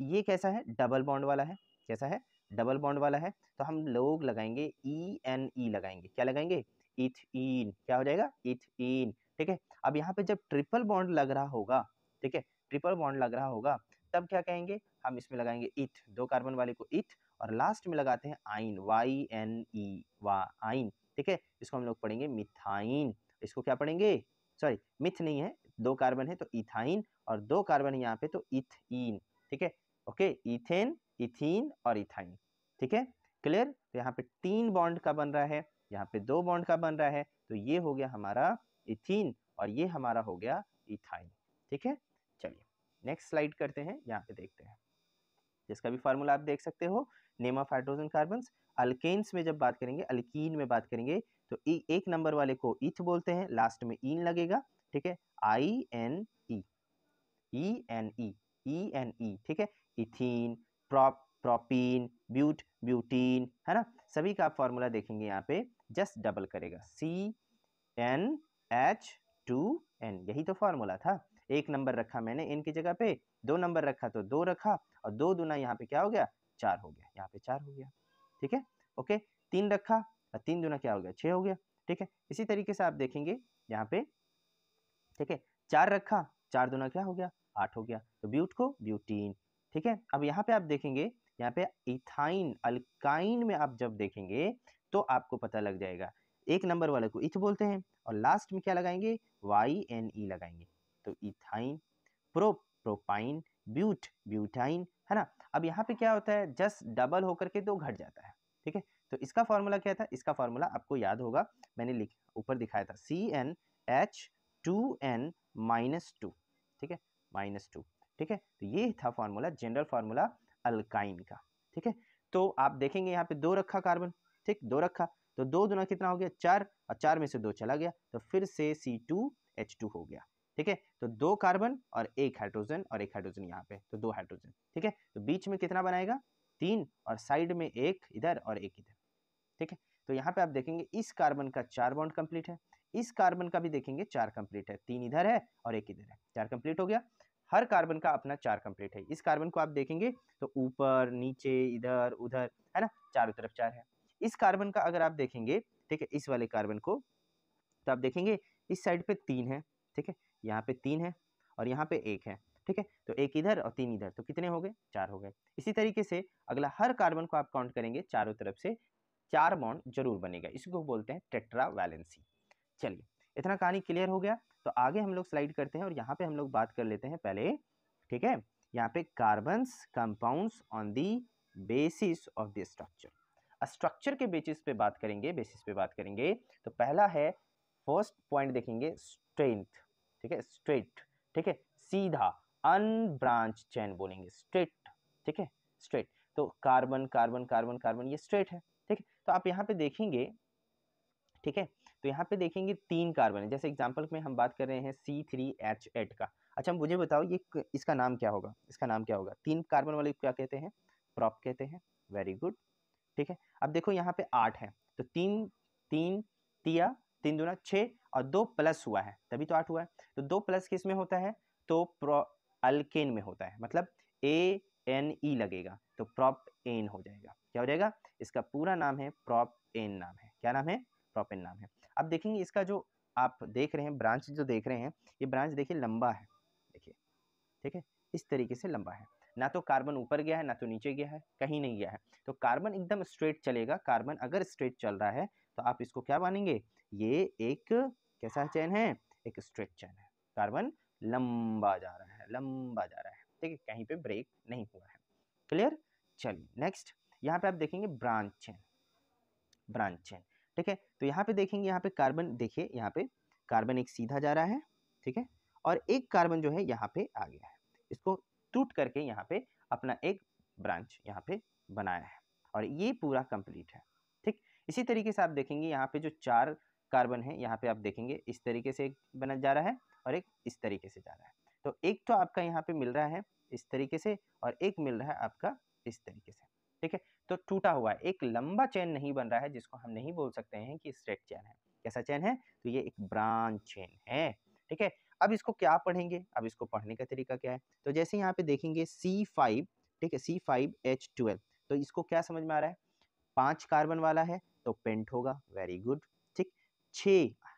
ये कैसा है? डबल बॉन्ड वाला है। कैसा है? डबल बॉन्ड वाला है। तो हम लोग लगाएँगे ई एन ई लगाएँगे। क्या लगाएँगे? इथ इन क्या हो जाएगा? इथ इन ठीक है? अब यहाँ पे जब ट्रिपल बॉन्ड लग रहा होगा, ठीक है? ट्रिपल बॉन्ड लग रहा होगा, तब क्या कहेंगे? हम इसमें लगाएँगे इथ दो कार्बन वाले को इथ और लास्ट में लगाते हैं आइन वाई एन ई वा आइन ठीक है? इसको हम लोग पढ़ेंगे मिथाइन। इसको क्या पढ़ेंगे? सॉरी मिथ नहीं है, दो कार्बन है तो इथाइन और दो कार्बन यहाँ पे तो इथीन ठीक है? ओके इथेन इथीन और इथाइन ठीक है? क्लियर तो यहाँ पे तीन बॉन्ड का बन रहा है, यहाँ पे दो बॉन्ड का बन रहा है तो ये हो गया हमारा इथीन और ये हमारा हो गया इथाइन ठीक है? चलिए नेक्स्ट स्लाइड करते हैं, यहाँ पे देखते हैं। जिसका भी फार्मूला आप देख सकते हो name of hydrogen carbon alkanes में जब बात करेंगे अल्कीन में बात करेंगे तो e, एक नंबर वाले को इथ बोलते हैं लास्ट में इन लगेगा ठीक है? I N E E N E E N E ठीक है? Ethene prop propene but butene है ना? सभी का आप फॉर्मूला देखेंगे यहाँ पे जस्ट डबल करेगा। C N H two N यही तो फॉर्मूला था। एक नंबर रखा मैंने इनकी जगह पे, दो नंबर रखा तो दो रखा, और दो दुना यहाँ पे क्या हो गया? चार हो गया। यहाँ पे चार हो गया। ठीक है? ओके? तीन रखा और तीन दुना क्या हो गया? छः हो गया। ठीक है? इसी तरीके से आप देखेंगे यहाँ पे। ठीक है? चार रखा, चार दुना क्या हो गया? आठ हो गया। तो ब्यूट को ब्यूटीन। ठीक है? अब यहाँ पे आप देखेंगे, यहाँ पे इथाइन, अल्काइन में आप जब देखेंगे तो आपको पता लग जाएगा। एक नंबर वाले को इथ बोलते हैं, और लास्ट में क्या लगाएँगे? वाई एन ई लगाएँगे। तो ethyne, pro, propyne, but, butyne, है ना? अब यहाँ पे क्या होता है? जस्ट डबल होकर के दो घट जाता है, ठीक है? तो इसका फॉर्मूला क्या था? इसका फॉर्मूला आपको याद होगा, मैंने लिख, ऊपर दिखाया था C N H two N minus two ठीक है? माइनस टू ठीक है? तो ये था फॉर्मूला, जनरल फॉर्मूला अल्काइन का, ठीक है? तो आप देखेंगे यहाँ पे दो रखा कार्बन, ठीक? दो रखा तो दो दुना कितना हो गया? चार, और चार में से दो चला गया तो फिर से सी टू एच टू हो गया। ठीक है? तो दो कार्बन और एक हाइड्रोजन और एक हाइड्रोजन यहाँ पे तो दो हाइड्रोजन ठीक है? तो बीच में कितना बनाएगा? तीन और साइड में एक इधर और एक इधर, ठीक है? तो यहाँ पे आप देखेंगे इस कार्बन का चार बॉन्ड कंप्लीट है, इस कार्बन का भी देखेंगे चार कंप्लीट है, तीन इधर है और एक इधर है, चार कंप्लीट हो गया। हर कार्बन का अपना चार कंप्लीट है, इस कार्बन को आप देखेंगे तो ऊपर, नीचे, इधर, उधर, है ना? चारों तरफ़ चार है। इस कार्बन का अगर आप देखेंगे, ठीक है? इस वाले कार्बन को तो आप देखेंगे इस साइड पे तीन है, ठीक है? यहाँ पे तीन है और यहाँ पे एक है, ठीक है? तो एक इधर और तीन इधर तो कितने हो गए? चार हो गए। इसी तरीके से अगला हर कार्बन को आप काउंट करेंगे, चारों तरफ़ से चार बॉन्ड ज़रूर बनेगा। इसको बोलते हैं टेट्रा वैलेंसी चलिए, इतना कहानी क्लियर हो गया तो आगे हम लोग स्लाइड करते हैं और यहाँ पे हम लोग बात कर लेते हैं पहले, ठीक है? यहाँ पे carbons compounds on the basis of the structure structure के बेसिस पे बात करेंगे बेसिस पे बात करेंगे तो पहला है फ़र्स्ट पॉइंट देखेंगे स्ट्रेंथ ठीक है? स्ट्रेट ठीक है? सीधा अनब्रांच चैन बोलेंगे। स्ट्रेट ठीक है? स्ट्रेट तो कार्बन कार्बन कार्बन कार्बन ये स्ट्रेट है, ठीक है? तो आप यहाँ पे देखेंगे, ठीक है? तो यहाँ पे देखेंगे तीन कार्बन है। जैसे एग्ज़ाम्पल में हम बात कर रहे हैं सी थ्री एच एट का। अच्छा मुझे बताओ, ये इसका नाम क्या होगा? इसका नाम क्या होगा? तीन कार्बन वाले क्या कहते हैं? प्रॉप कहते हैं। वेरी गुड ठीक है? अब देखो यहाँ पे आठ है। तो तीन तीन, तिया तीन दुना छः और दो प्लस हुआ है। तभी तो आठ हुआ है। तो दो प्लस किसमें होता है? तो प्रो अल्केन में होता है। मतलब ए एन ई लगेगा। तो प्रॉप एन हो जाएगा। क्या हो जाएगा? इसका पूरा नाम है प्रॉप एन नाम है। क्या नाम है? प्रॉप एन नाम है। अब देखेंगे इसका जो आप देख रहे हैं ब्रांच जो देख रहे हैं, ये ब्रांच देखिए लंबा है। देखिए, ठीक है? इस तरीके से लंबा है। ना तो कार्बन ऊपर गया है, ना तो नीचे गया है, कहीं नहीं गया है। तो कार्बन एकदम स्ट्रेट चलेगा। कार्बन अगर स्ट्रेट चल रहा है तो आप इसको क्या मानेंगे? ये एक कैसा चैन है? एक स्ट्रेट चैन है। कार्बन लंबा जा रहा है, लंबा जा रहा है। ठीक है कहीं पे ब्रेक नहीं हुआ है। क्लियर चलिए नेक्स्ट यहाँ पे आप देखेंगे ब्रांच चैन। ब्रांच चैन। ठीक है? तो यहाँ पे देखेंगे, यहाँ पे कार्बन, देखिए, यहाँ पे कार्बन एक सीधा जा रहा है, ठीक है? और एक कार्बन जो है, यहाँ पे आ गया है। इसको टूट करके यहाँ पे अपना एक ब्रांच यहाँ पे बनाया है। और ये पूरा कंप्लीट है। ठीक? इसी तरीके से आप देखेंगे, यहाँ पे जो चार कार्बन है, यहाँ पे आप देखेंगे इस तरीके से एक बना जा रहा है और एक इस तरीके से जा रहा है। तो एक तो आपका यहाँ पे मिल रहा है इस तरीके से और एक मिल रहा है आपका इस तरीके से, ठीक है? तो टूटा हुआ है, एक लंबा चैन नहीं बन रहा है, जिसको हम नहीं बोल सकते हैं कि स्ट्रेट चैन है। कैसा चैन है? तो ये एक ब्रांच चैन है, ठीक है? अब इसको क्या पढ़ेंगे? अब इसको पढ़ने का तरीका क्या है? तो जैसे यहाँ पे देखेंगे सी फाइव, ठीक है? सी फाइव एच ट्वेल्व तो इसको क्या समझ में आ रहा है? पाँच कार्बन वाला है तो पेंट होगा, वेरी गुड। छ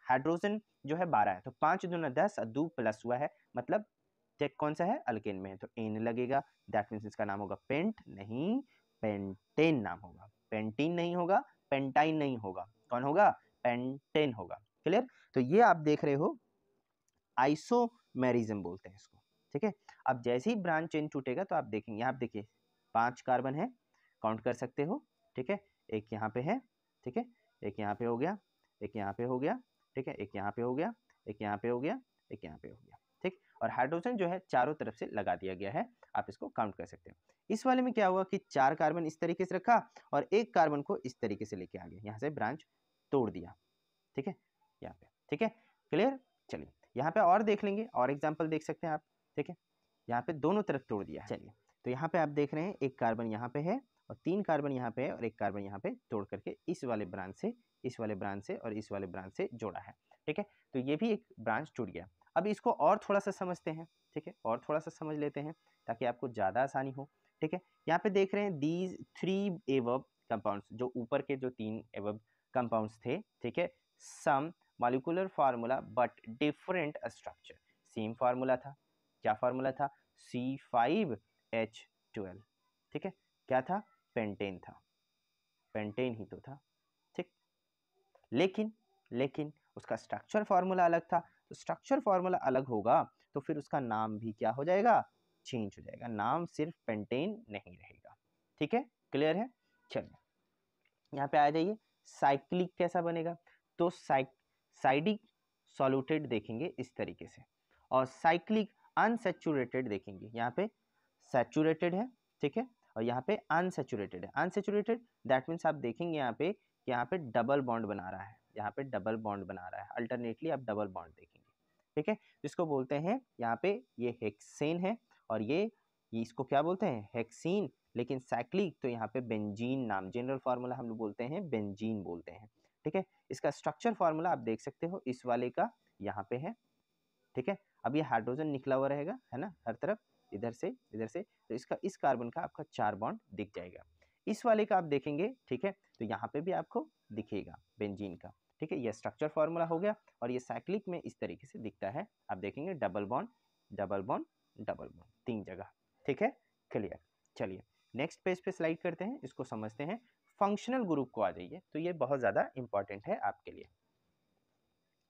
हाइड्रोजन जो है बारह है तो पाँच दूना दस दो प्लस हुआ है मतलब चेक कौन सा है? अल्केन में है तो एन लगेगा दैट मीन्स इसका नाम होगा पेंट नहीं पेंटेन नाम होगा। पेंटीन नहीं होगा पेंटाइन नहीं होगा। कौन होगा? पेंटेन होगा। क्लियर तो ये आप देख रहे हो आइसोमेरिज्म बोलते हैं इसको, ठीक है? अब जैसे ही ब्रांच चेन टूटेगा तो आप देखेंगे आप देखिए, पाँच कार्बन है काउंट कर सकते हो, ठीक है? एक यहाँ पे है, ठीक है? एक यहाँ पे हो गया एक यहाँ पे हो गया ठीक है एक यहाँ पे हो गया एक यहाँ पे हो गया एक यहाँ पे हो गया ठीक और हाइड्रोजन जो है चारों तरफ़ से लगा दिया गया है आप इसको काउंट कर सकते हैं इस वाले में क्या हुआ कि चार कार्बन इस तरीके से रखा और एक कार्बन को इस तरीके से लेके आ गए यहाँ से ब्रांच तोड़ दिया ठीक है यहाँ पे ठीक है क्लियर चलिए यहाँ पे और देख लेंगे और एग्ज़ाम्पल देख सकते हैं आप ठीक है यहाँ पे दोनों तरफ़ तोड़ दिया चलिए तो यहाँ पे आप देख रहे हैं एक कार्बन यहाँ पे है और तीन कार्बन यहाँ पे है और एक कार्बन यहाँ पे तोड़ करके इस वाले ब्रांच से इस वाले ब्रांच से और इस वाले ब्रांच से जोड़ा है, ठीक है? तो ये भी एक ब्रांच टूट गया। अब इसको और थोड़ा सा समझते हैं, ठीक है? और थोड़ा सा समझ लेते हैं ताकि आपको ज़्यादा आसानी हो, ठीक है? यहाँ पे देख रहे हैं दीज थ्री एवब कंपाउंड्स जो ऊपर के जो तीन एवब कंपाउंड्स थे, ठीक है? Some molecular formula but different structure same formula था। क्या फार्मूला था? सी फाइव एच ट्वेल्व ठीक है? क्या था? पेंटेन था। पेंटेन ही तो था। लेकिन लेकिन उसका स्ट्रक्चर फार्मूला अलग था। तो स्ट्रक्चर फार्मूला अलग होगा तो फिर उसका नाम भी क्या हो जाएगा? चेंज हो जाएगा। नाम सिर्फ़ पेंटेन नहीं रहेगा। ठीक है? क्लियर है? चलिए। यहाँ पे आ जाइए। साइक्लिक कैसा बनेगा? तो साइक साइडिक सॉल्यूटेड देखेंगे इस तरीके से। और साइक्लिक अनसेचुरेटेड देखेंगे। यहाँ पे सेचुरेटेड है। ठीक है? और यहाँ पे अनसेचुरेटेड है। अनसेचुरेटेड दैट मीन्स आप देखेंगे यहाँ पे यहाँ पे डबल बॉन्ड बना रहा है, यहाँ पे डबल बॉन्ड बना रहा है। अल्टरनेटली आप डबल बॉन्ड देखेंगे, ठीक है? जिसको बोलते हैं, यहाँ पे ये हेक्सेन है और ये इसको क्या बोलते हैं? हेक्सीन लेकिन साइक्लिक तो यहाँ पे बेंजीन नाम जनरल फार्मूला हम लोग बोलते हैं बेंजीन बोलते हैं, ठीक है? इसका स्ट्रक्चर फार्मूला आप देख सकते हो, इस वाले का यहाँ पे है, ठीक है? अब ये हाइड्रोजन निकला हुआ रहेगा, है ना, हर तरफ़, इधर से इधर से तो इसका, इस कार्बन का आपका चार बॉन्ड दिख जाएगा। इस वाले का आप देखेंगे, ठीक है? तो यहाँ पे भी आपको दिखेगा बेंजीन का। ठीक है, ये स्ट्रक्चर फार्मूला हो गया और ये साइक्लिक में इस तरीके से दिखता है। आप देखेंगे double bond double bond double bond तीन जगह। ठीक है क्लियर चलिए नेक्स्ट पेज पे स्लाइड करते हैं, इसको समझते हैं। फंक्शनल ग्रुप को आ जाइए तो ये बहुत ज़्यादा इंपॉर्टेंट है आपके लिए।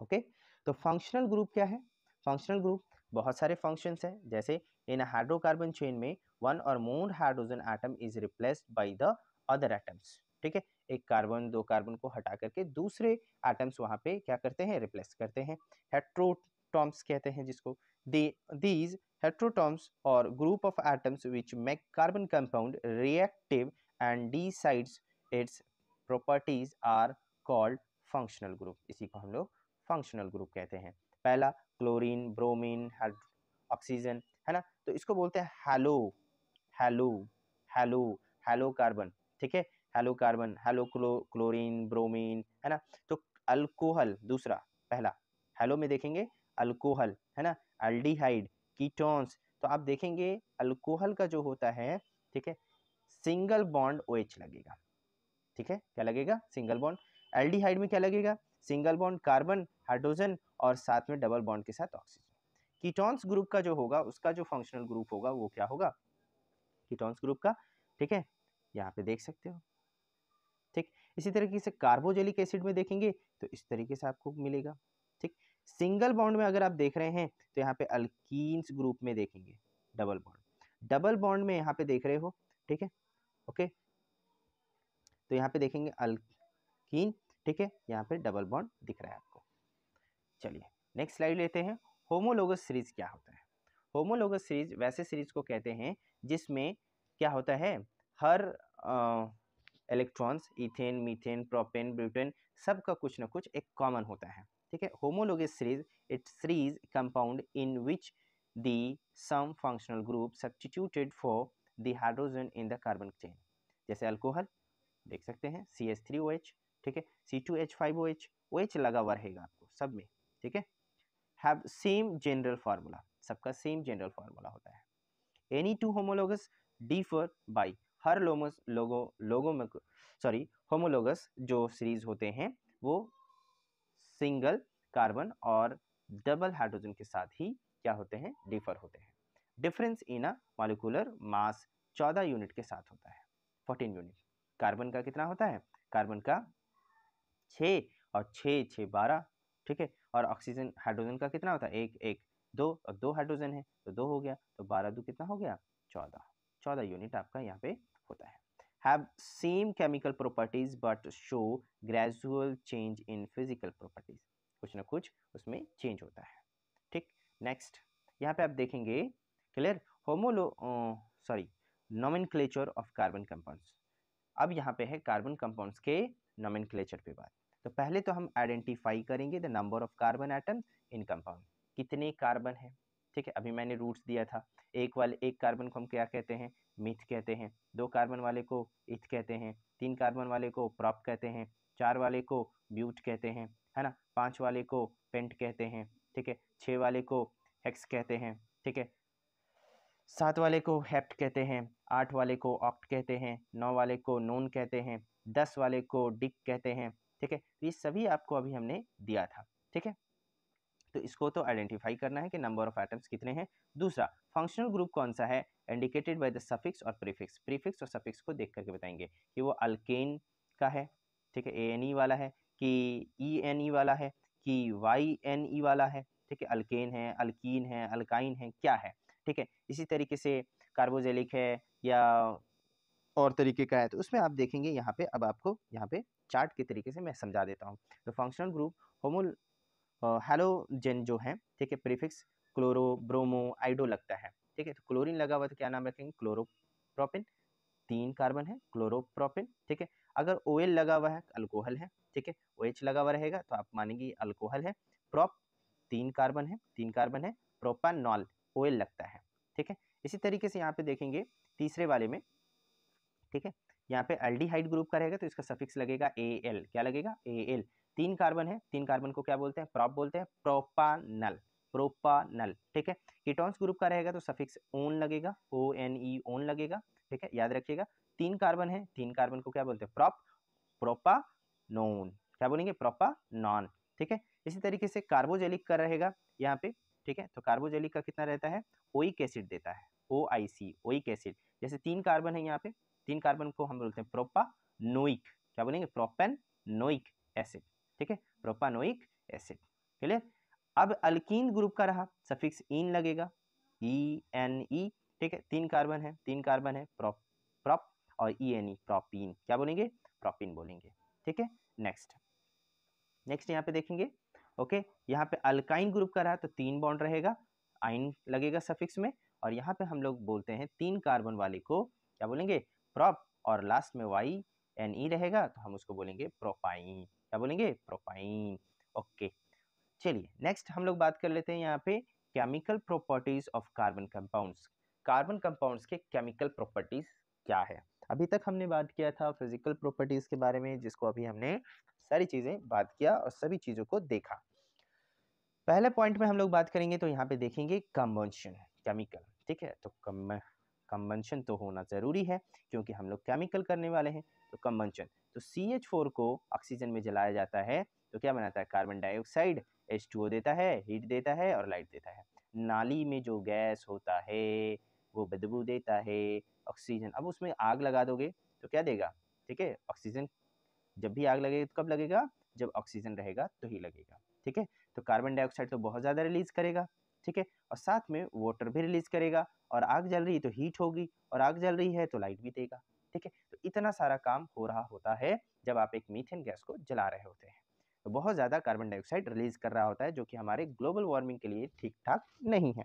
ओके तो फंक्शनल ग्रुप क्या है? फंक्शनल ग्रुप बहुत सारे फ़ंक्शंस है, जैसे इन हाइड्रोकार्बन चेन में वन और more hydrogen atom is replaced by the other atoms ठीक है एक कार्बन, दो कार्बन को हटा करके दूसरे आइटम्स वहाँ पे क्या करते हैं? रिप्लेस करते हैं। हेट्रोटॉम्स कहते हैं जिसको। दे दीज हेट्रोटॉम्स और group of items which make carbon compound reactive and D decides its properties are called functional group इसी को हम लोग फंक्शनल ग्रुप कहते हैं। पहला क्लोरीन ब्रोमीन ऑक्सीजन है ना? तो इसको बोलते हैं hello hello hello hello carbon ठीक है? हेलो कार्बन, हेलो क्लो, क्लोरीन, ब्रोमीन, है ना? तो अल्कोहल दूसरा, पहला। हेलो में देखेंगे, अल्कोहल, है ना? Aldehyde, ketones. तो आप देखेंगे, अल्कोहल का जो होता है, ठीक है? सिंगल बॉन्ड ओ OH लगेगा। ठीक है? क्या लगेगा? Single bond. एल्डिहाइड में क्या लगेगा? सिंगल बॉन्ड कार्बन, हाइड्रोजन और साथ में डबल बॉन्ड के साथ ऑक्सीजन। कीटोन्स ग्रुप का जो होगा, उसका जो फंक्शनल ग्रुप होगा, वो क्या होगा? कीटोन्स ग्रुप का। ठीक है? यहाँ पे देख सकते हो। इसी तरीके से कार्बोजेलिक एसिड में देखेंगे तो इस तरीके से आपको मिलेगा, ठीक? सिंगल बॉन्ड में अगर आप देख रहे हैं तो यहाँ पे अल्कीन्स ग्रुप में देखेंगे, डबल बॉन्ड। डबल बॉन्ड में यहाँ पे देख रहे हो, ठीक है? ओके? तो यहाँ पे देखेंगे अल्कीन, ठीक है? यहाँ पे डबल बॉन्ड दिख रहा है आपको। चलिए, नेक्स्ट स्लाइड लेते हैं। होमोलोगस सीरीज़ क्या होता है? होमोलोगस सीरीज़ वैसे सीरीज़ को कहते हैं जिसमें क्या होता है? हर electrons ethane methane propane butane सब का कुछ ना कुछ एक कॉमन होता है, ठीक है? Homologous series it series compound in which the some functional group substituted for the hydrogen in the carbon chain जैसे अल्कोहल देख सकते हैं C H three O H ठीक है? C two H five O H O H लगा हुआ रहेगा आपको सब में, ठीक है? हैव सेम जनरल फार्मूला सबका सेम जनरल फार्मूला होता है। Any two homologous differ by हर लोमस लोगो, लोगों में सॉरी होमोलोगस जो सीरीज़ होते हैं, वो सिंगल कार्बन और डबल हाइड्रोजन के साथ ही क्या होते हैं? डिफर होते हैं। Difference in a molecular mass 14 unit के साथ होता है। 14 यूनिट कार्बन का कितना होता है? कार्बन का 6 और 6 6 बारह, ठीक है? और ऑक्सीजन हाइड्रोजन का कितना होता है? एक एक, दो, और दो हाइड्रोजन है तो दो हो गया तो बारह दो कितना हो गया? चौदह। चौदह यूनिट आपका यहाँ पे होता है। Have same chemical properties, but show gradual change in physical properties कुछ ना कुछ उसमें चेंज होता है। ठीक नेक्स्ट यहाँ पे आप देखेंगे क्लियर होमोलो सॉरी नोमिन ऑफ़ कार्बन कंपाउंड्स अब यहाँ पे है कार्बन कंपाउंड्स के नोमिन पे बात। तो पहले तो हम आइडेंटिफाई करेंगे the number of carbon atoms in compound कितने कार्बन है? ठीक है, अभी मैंने रूट्स दिया था। एक वाले, एक कार्बन को हम क्या कहते हैं? मिथ कहते हैं। दो कार्बन वाले को इथ कहते हैं, तीन कार्बन वाले को प्रॉप कहते हैं, चार वाले को ब्यूट कहते हैं, है ना? पाँच वाले को पेंट कहते हैं, ठीक है? छः वाले को हेक्स कहते हैं, ठीक है? सात वाले को हेप्ट कहते हैं, आठ वाले को ऑक्ट कहते हैं, नौ वाले को नोन कहते हैं, दस वाले को डिक कहते हैं, ठीक है? तो ये सभी आपको अभी हमने दिया था, ठीक है? तो इसको तो आइडेंटिफाई करना है कि नंबर ऑफ़ आइटम्स कितने हैं। दूसरा, फंक्शनल ग्रुप कौन सा है? इंडिकेटेड बाय द सफिक्स और प्रीफिक्स प्रीफिक्स और सफिक्स को देख करके बताएँगे कि वो अल्केन का है, ठीक है? ए एन ई वाला है कि ई एन ई वाला है कि वाई एन ई वाला है, ठीक है? अल्केन है अल्कीन है अल्काइन है, क्या है, ठीक है? इसी तरीके से कार्बोजेलिक है या और तरीके का है तो उसमें आप देखेंगे यहाँ पे, अब आपको यहाँ पे चार्ट के तरीके से मैं समझा देता हूँ। तो फंक्शनल ग्रुप होमोल हेलोजेन जो है, ठीक है? प्रीफिक्स क्लोरो ब्रोमो आइडो लगता है। ठीक है तो क्लोरीन लगा हुआ तो क्या नाम रखेंगे? क्लोरोप्रोपिन। तीन कार्बन है, क्लोरोप्रोपिन, ठीक है। अगर ओएल लगा हुआ है, अल्कोहल है, ठीक है। ओएच लगा हुआ रहेगा तो आप मानेंगे अल्कोहल है। प्रोप, तीन कार्बन है, तीन कार्बन है, प्रोपानॉल ओएल लगता है, ठीक है। इसी तरीके से यहाँ पे देखेंगे तीसरे वाले में, ठीक है। यहाँ पे एल्डिहाइड ग्रुप का रहेगा तो इसका सफिक्स लगेगा ए एल क्या लगेगा? ए एल तीन कार्बन है, तीन कार्बन को क्या बोलते हैं? प्रॉप बोलते हैं, प्रोपानल प्रोपानल, ठीक है? कीटोन्स ग्रुप का रहेगा तो सफिक्स ओन लगेगा ओ एन ई ओन लगेगा, ठीक है? याद रखिएगा, तीन कार्बन है, तीन कार्बन को क्या बोलते हैं? प्रॉप प्रोपा नोन क्या बोलेंगे? प्रोपा नॉन ठीक है? इसी तरीके से कार्बोजेलिक का रहेगा यहाँ पे, ठीक है? तो कार्बोजेलिक का कितना रहता है? ओइक एसिड देता है ओ आई सी ओइक एसिड। जैसे तीन कार्बन है यहाँ पे, तीन कार्बन को हम बोलते हैं प्रोपा नोइक क्या बोलेंगे? प्रोपेन नोइक एसिड, ठीक है? Propanoic acid, clear? अब अल्कीन ग्रुप का रहा सफिक्स इन लगेगा ई एन ई ठीक है, तीन कार्बन है, तीन कार्बन है प्रोप प्रॉप और ई एन ई प्रोपीन क्या बोलेंगे? प्रोपीन बोलेंगे, ठीक है नेक्स्ट नेक्स्ट यहाँ पे देखेंगे ओके यहाँ पे अल्काइन ग्रुप का रहा तो तीन बॉन्ड रहेगा आइन लगेगा सफिक्स में, और यहाँ पे हम लोग बोलते हैं तीन कार्बन वाले को, क्या बोलेंगे? प्रॉप और लास्ट में वाई एन ई रहेगा तो हम उसको बोलेंगे प्रोपाइन क्या बोलेंगे? प्रोपाइन ओके चलिए नेक्स्ट हम लोग बात कर लेते हैं यहाँ पे chemical properties of carbon compounds carbon compounds के केमिकल प्रॉपर्टीज़ क्या है? अभी तक हमने बात किया था फ़िज़िकल प्रॉपर्टीज़ के बारे में, जिसको अभी हमने सारी चीज़ें बात किया और सभी चीज़ों को देखा। पहले पॉइंट में हम लोग बात करेंगे तो यहाँ पे देखेंगे कंबंशन केमिकल ठीक है? तो कम तो होना ज़रूरी है, क्योंकि हम लोग केमिकल करने वाले हैं तो कंबंशन तो सी एच फोर को ऑक्सीजन में जलाया जाता है तो क्या बनाता है? Carbon dioxide H two O देता है हीट देता है और लाइट देता है। नाली में जो गैस होता है, वो बदबू देता है ऑक्सीजन अब उसमें आग लगा दोगे तो क्या देगा? ठीक है ऑक्सीजन जब भी आग लगेगी तो कब लगेगा? जब ऑक्सीजन रहेगा तो ही लगेगा। ठीक है तो कार्बन डाइऑक्साइड तो बहुत ज़्यादा रिलीज़ करेगा। ठीक है, और साथ में वाटर भी रिलीज़ करेगा। और आग जल रही है तो हीट होगी, और आग जल रही है तो लाइट भी देगा। ठीक है तो इतना सारा काम हो रहा होता है जब आप एक मीथेन गैस को जला रहे होते हैं। तो बहुत ज़्यादा कार्बन डाइऑक्साइड रिलीज़ कर रहा होता है, जो कि हमारे ग्लोबल वार्मिंग के लिए ठीक ठाक नहीं है।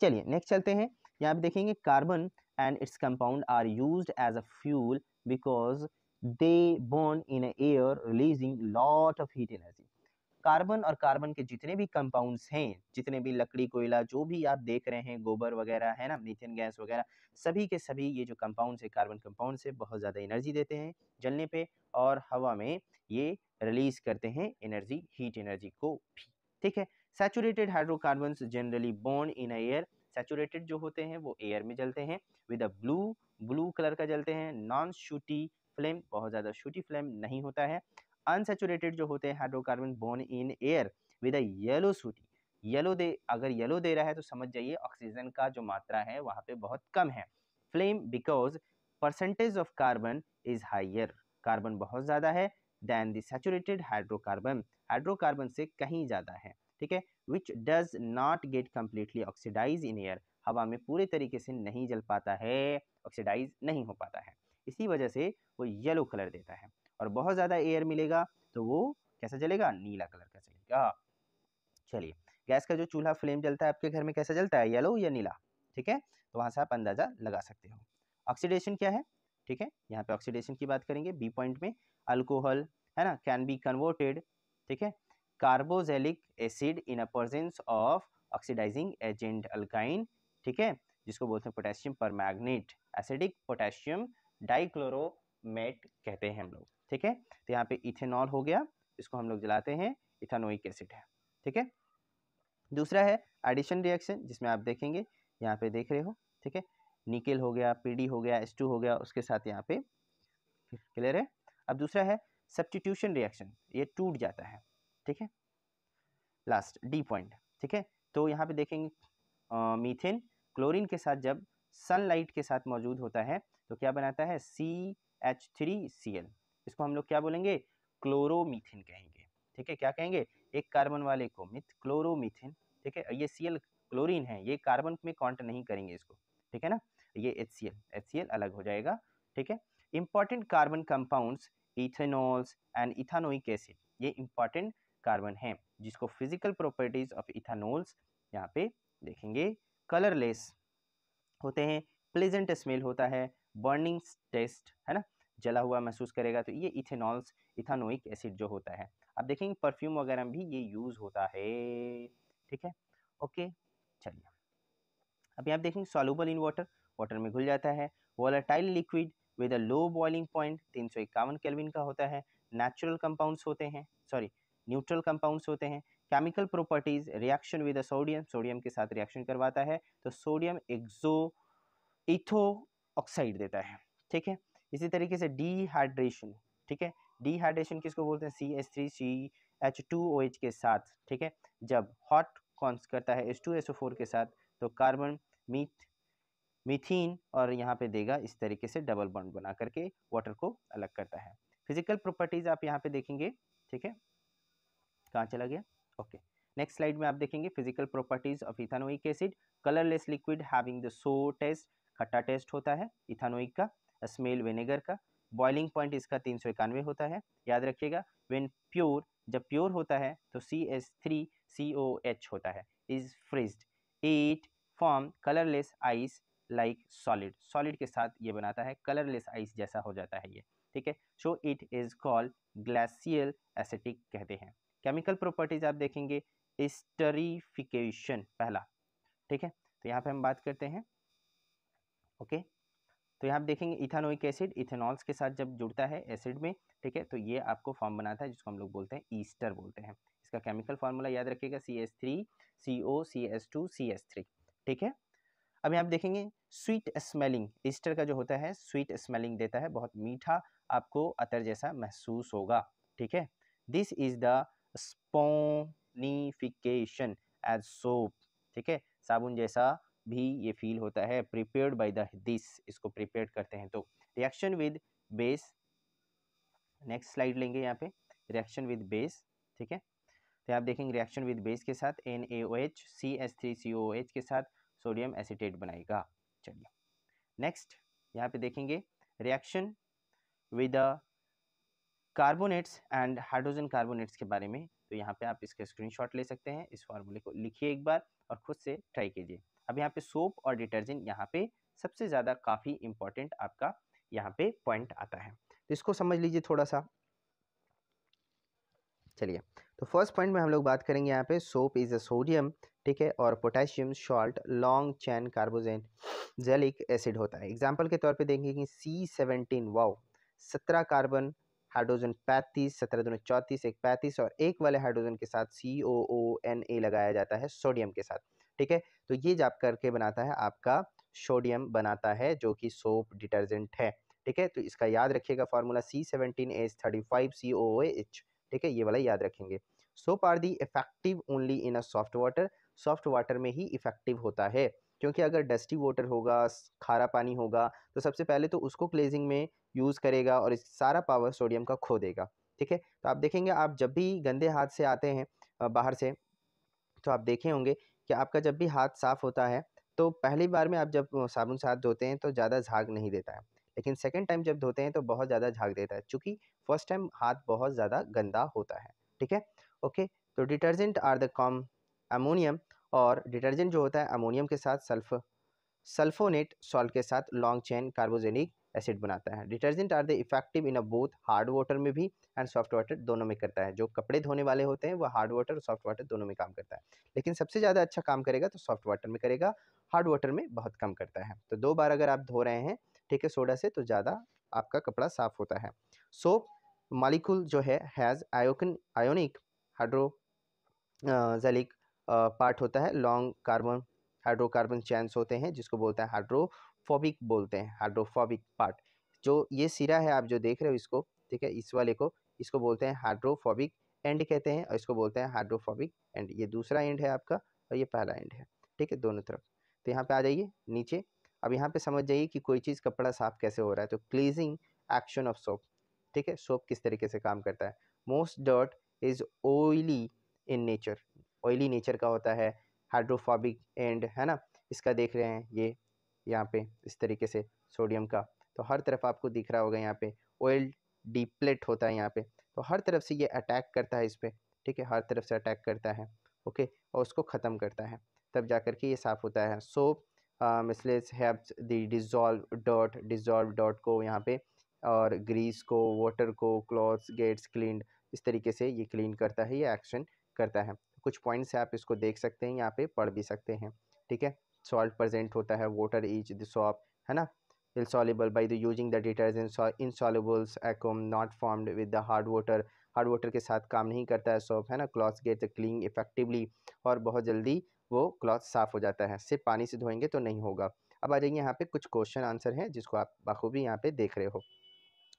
चलिए, नेक्स्ट चलते हैं। यहाँ पर देखेंगे carbon and its compound are use as a fuel because they bond in air releasing lot of heat energy. Carbon और कार्बन के जितने भी कंपाउंड्स हैं, जितने भी लकड़ी, कोयला, जो भी आप देख रहे हैं, गोबर वगैरह, है ना मीथेन गैस वगैरह, सभी के सभी ये जो कंपाउंड्स है कार्बन कंपाउंड से बहुत ज़्यादा एनर्जी देते हैं जलने पे और हवा में ये रिलीज़ करते हैं एनर्जी हीट एनर्जी को भी, ठीक है? Saturated hydrocarbon generally bond in air saturated जो होते हैं वो एयर में जलते हैं with a blue blue colour का जलते हैं नॉन शूटी फ्लेम बहुत ज़्यादा शूटी फ्लेम नहीं होता है अनसेचुरेटेड जो होते हैं hydrocarbon burn in air with yellow sooty yellow दे, अगर येलो दे रहा है तो समझ जाइए ऑक्सीजन का जो मात्रा है वहाँ पे बहुत कम है। Flame because percentage of carbon is higher carbon बहुत ज़्यादा है than the saturated hydrocarbon hydrocarbon से कहीं ज़्यादा है, ठीक है? Which does not get completely oxidise in air हवा में पूरे तरीके से नहीं जल पाता है ऑक्सीडाइज नहीं हो पाता है। इसी वजह से वो येलो कलर देता है। और बहुत ज़्यादा एयर मिलेगा तो वो कैसा चलेगा नीला कलर का चलेगा चलिए, गैस का जो चूल्हा फ्लेम जलता है, आपके घर में कैसा जलता है? येलो या नीला? ठीक है? तो वहाँ से आप अंदाज़ा लगा सकते हो। ऑक्सीडेशन क्या है? ठीक है? यहाँ पे ऑक्सीडेशन की बात करेंगे बी पॉइंट में। अल्कोहल है ना? कैन बी कन्वर्टेड ठीक है? Carboxylic acid in a presence of oxidising agent alkyne ठीक है? जिसको बोलते हैं पोटेशियम पर एसिडिक पोटेशियम डाइक्लोरोमेट कहते हैं हम लोग। ठीक है? तो यहाँ पे इथेनॉल हो गया, इसको हम लोग जलाते हैं, इथानोइक एसिड है, ठीक है? दूसरा है एडिशन रिएक्शन जिसमें आप देखेंगे, यहाँ पे देख रहे हो, ठीक है? निकेल हो गया पीडी हो गया एस हो गया, उसके साथ यहाँ पे क्लियर है? अब दूसरा है सब्सटीट्यूशन रिएक्शन ये टूट जाता है, ठीक है? लास्ट डी पॉइंट ठीक है? तो यहाँ पे देखेंगे मीथेन क्लोरीन के साथ जब सनलाइट के साथ मौजूद होता है तो क्या बनाता है? C H three C L इसको हम लोग क्या बोलेंगे? क्लोरोमीथेन कहेंगे। ठीक है, क्या कहेंगे? एक कार्बन वाले को, मिथ, क्लोरोमीथेन। ठीक है, ये सी क्लोरीन है, ये कार्बन में काउंट नहीं करेंगे इसको। ठीक है ना? ये एच सी अलग हो जाएगा। ठीक है? Important carbon compounds ethanols and ethanoic acid ये इंपॉर्टेंट कार्बन है, जिसको फ़िज़िकल प्रॉपर्टीज़ ऑफ़ इथानोल्स यहाँ पे देखेंगे। कलरलेस होते हैं प्लेजेंट स्मेल होता है बर्निंग टेस्ट है ना? जला हुआ महसूस करेगा तो ये इथेनॉल्स, इथानोइक एसिड जो होता है। आप देखेंगे परफ्यूम वगैरह में भी ये यूज़ होता है, ठीक है? ओके, चलिए। अभी आप देखेंगे सॉल्यूबल इन वाटर वाटर में घुल जाता है। Volatile liquid with a low boiling point तीन सौ इक्यावन केल्विन का होता है। नेचुरल कंपाउंड्स होते हैं, सॉरी, न्यूट्रल कंपाउंड्स होते हैं। Chemical properties, reaction with sodium sodium के साथ रिएक्शन करवाता है तो सोडियम एक्सो इथो ऑक्साइड देता है, ठीक है? इसी तरीके से डिहाइड्रेशन ठीक है? डिहाइड्रेशन किसको बोलते हैं? C H three C H two O H के साथ, ठीक है? जब हॉट कॉन्स करता है S two S O four के साथ तो कार्बन मीथ मीथीन और यहाँ पे देगा इस तरीके से डबल बॉन्ड बना करके वाटर को अलग करता है। फ़िज़िकल प्रॉपर्टीज़ आप यहाँ पे देखेंगे, ठीक है? कहाँ चला गया? ओके नेक्स्ट स्लाइड में आप देखेंगे physical properties of ethanoic acid colourless liquid having the sour taste खट्टा टेस्ट होता है इथानोइक का। स्मेल विनेगर का। बॉइलिंग पॉइंट इसका तीन सौ इक्यानवे होता है। याद रखिएगा वेन प्योर जब प्योर होता है तो C S three C O H होता है। Is freezed it form colourless ice like solid solid के साथ ये बनाता है कलरलेस आइस जैसा हो जाता है ये। ठीक है? So it is called glacial acetic कहते हैं। केमिकल प्रॉपर्टीज़ आप देखेंगे स्टरीफिकेशन पहला। ठीक है? तो यहाँ पे हम बात करते हैं। ओके तो यहाँ आप देखेंगे इथानोइक एसिड, इथेनॉल्स के साथ जब जुड़ता है एसिड में, ठीक है तो ये आपको फॉर्म बनाता है जिसको हम लोग बोलते हैं ईस्टर बोलते हैं। इसका केमिकल फार्मूला याद रखिएगा C S three C O C S two C S three ठीक है? अभी आप देखेंगे स्वीट स्मेलिंग ईस्टर का जो होता है स्वीट स्मेलिंग देता है, बहुत मीठा आपको अतर जैसा महसूस होगा, ठीक है? This is the saponification as soap ठीक है? साबुन जैसा भी ये फील होता है प्रिपेयर्ड बाय द दिस इसको प्रिपेयर करते हैं। तो reaction with base next slide लेंगे यहाँ पे। रिएक्शन विद बेस ठीक है? तो आप देखेंगे रिएक्शन विद बेस के साथ N A O H C S three C O H के साथ सोडियम एसिटेट बनाएगा। चलिए नेक्स्ट यहाँ पे देखेंगे reaction with carbonates and hydrogen carbonates के बारे में। तो यहाँ पे आप इसका स्क्रीनशॉट ले सकते हैं, इस फॉर्मूले को लिखिए एक बार और खुद से ट्राई कीजिए। अब यहाँ पे सोप और डिटर्जेंट यहाँ पे सबसे ज़्यादा काफ़ी इंपॉर्टेंट आपका यहाँ पे पॉइंट आता है। तो इसको समझ लीजिए थोड़ा सा। चलिए तो फ़र्स्ट पॉइंट में हम लोग बात करेंगे यहाँ पे सोप इज़ अ सोडियम ठीक है, और potassium salt long chain carboxylic acid होता है। एग्ज़ाम्पल के तौर पे देखेंगे सी सेवनटीन वाओ सत्रह कार्बन हाइड्रोजन पैंतीस, सत्रह दोनों चौंतीस, एक पैंतीस और एक वाले हाइड्रोजन के साथ सी ओ ओ एन ए लगाया जाता है सोडियम के साथ। ठीक है? तो ये जाप करके बनाता है आपका सोडियम बनाता है जो कि सोप डिटर्जेंट है, ठीक है? तो इसका याद रखिएगा formula C seventeen H thirty five C O H ठीक है? ये वाला याद रखेंगे। Soap are the effective only in a soft water. Soft water में ही इफ़ेक्टिव होता है, क्योंकि अगर डस्टी वाटर होगा खारा पानी होगा तो सबसे पहले तो उसको क्लेजिंग में यूज़ करेगा और इस सारा पावर सोडियम का खो देगा, ठीक है? तो आप देखेंगे, आप जब भी गंदे हाथ से आते हैं बाहर से तो आप देखे होंगे कि आपका जब भी हाथ साफ़ होता है तो पहली बार में आप जब साबुन से हाथ धोते हैं तो ज़्यादा झाग नहीं देता है। लेकिन सेकेंड टाइम जब धोते हैं तो बहुत ज़्यादा झाग देता है, चूँकि फ़र्स्ट टाइम हाथ बहुत ज़्यादा गंदा होता है, ठीक है? ओके तो डिटर्जेंट आर द कॉम अमोनियम और डिटर्जेंट जो होता है अमोनियम के साथ सल्फ सल्फोनेट सॉल्ट के साथ लॉन्ग चेन कार्बोजेनिक एसिड बनाता है। Detergent are the effective in a both hard water में भी एंड सॉफ्ट वाटर दोनों में करता है। जो कपड़े धोने वाले होते हैं, वो हार्ड वाटर और सॉफ्ट वाटर दोनों में काम करता है। लेकिन सबसे ज़्यादा अच्छा काम करेगा तो सॉफ्ट वाटर में करेगा, हार्ड वाटर में बहुत कम करता है। तो दो बार अगर आप धो रहे हैं, ठीक है, सोडा से तो ज़्यादा आपका कपड़ा साफ़ होता है। सोप मालिकुल जो है, हैज़ आयोकन, आयोनिक हाइड्रो जलिक पार्ट होता है। लॉन्ग कार्बन, हाइड्रोकार्बन चैन्स होते हैं, जिसको बोलता है हैं हाइड्रोफोबिक बोलते हैं, हाइड्रोफोबिक पार्ट। जो ये सिरा है, आप जो देख रहे हो इसको, ठीक है, इस वाले को, इसको बोलते हैं हाइड्रोफोबिक एंड कहते हैं, और इसको बोलते हैं हाइड्रोफोबिक एंड। ये दूसरा एंड है आपका, और ये पहला एंड है, ठीक है, दोनों तरफ़। तो यहाँ पे आ जाइए, नीचे। अब यहाँ पे समझ जाइए कि कोई चीज़ कपड़ा साफ़ कैसे हो रहा है। तो क्लीजिंग एक्शन ऑफ़ सोप ठीक है सोप किस तरीके से काम करता है। Most dirt is oily in nature oily nature का होता है, हाइड्रोफोबिक एंड, है ना, इसका देख रहे हैं, ये यहाँ पे इस तरीके से सोडियम का। तो हर तरफ़ आपको दिख रहा होगा यहाँ पे ऑयल डिप्लेट होता है यहाँ पे। तो हर तरफ़ से ये अटैक करता है इस पर ठीक है? हर तरफ़ से अटैक करता है ओके और उसको ख़त्म करता है। तब जा कर के ये साफ़ होता है। Soap मिसलेस haves the dissolve dot dissolve dot को यहाँ पे, और ग्रीस को वाटर को क्लॉथ्स गेट्स क्लीन इस तरीके से ये क्लीन करता है, ये एक्शन करता है। कुछ पॉइंट्स आप इसको देख सकते हैं, यहाँ पे, पढ़ भी सकते हैं, ठीक है? सॉल्ट प्रजेंट होता है वाटर ईच द सॉप है ना? Insoluble by the using the detergent insolubles acum not formed with the hard water. Hard water के साथ काम नहीं करता है सोप है ना? Cloth get the clean effectively और बहुत जल्दी वो क्लॉथ साफ़ हो जाता है। सिर्फ़ पानी से धोएँगे तो नहीं होगा। अब आ जाइए यहाँ पे कुछ क्वेश्चन आंसर हैं, जिसको आप बखूबी यहाँ पे देख रहे हो।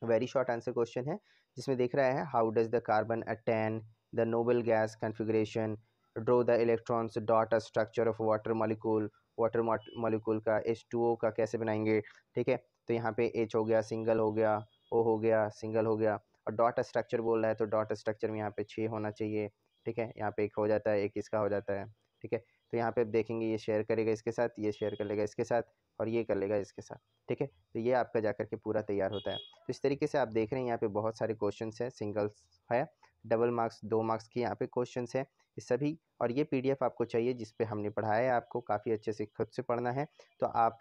वेरी शॉर्ट आंसर क्वेश्चन है, जिसमें देख रहा है how does the carbon attain the noble gas configuration draw the electrons dot a structure of water molecule water molecule का एच टू ओ का कैसे बनाएँगे, ठीक है? तो यहाँ पे एच हो गया, सिंगल हो गया ओ हो गया, सिंगल हो गया। और डॉट स्ट्रक्चर बोल रहा है तो डॉट स्ट्रक्चर में यहाँ पे छः होना चाहिए, ठीक है? यहाँ पे एक हो जाता है, एक इसका हो जाता है, ठीक है? तो यहाँ पे आप देखेंगे, ये शेयर करेगा इसके साथ, ये शेयर कर लेगा इसके साथ और ये कर लेगा इसके साथ, ठीक है? तो ये आपका जा के पूरा तैयार होता है। तो इस तरीके से आप देख रहे हैं यहाँ पे बहुत सारे क्वेश्चन हैं सिंगल्स है डबल मार्क्स दो मार्क्स के यहाँ पे क्वेश्चन है इस सभी और ये पीडीएफ आपको चाहिए जिस पे हमने पढ़ाया है आपको काफ़ी अच्छे से खुद से पढ़ना है। तो आप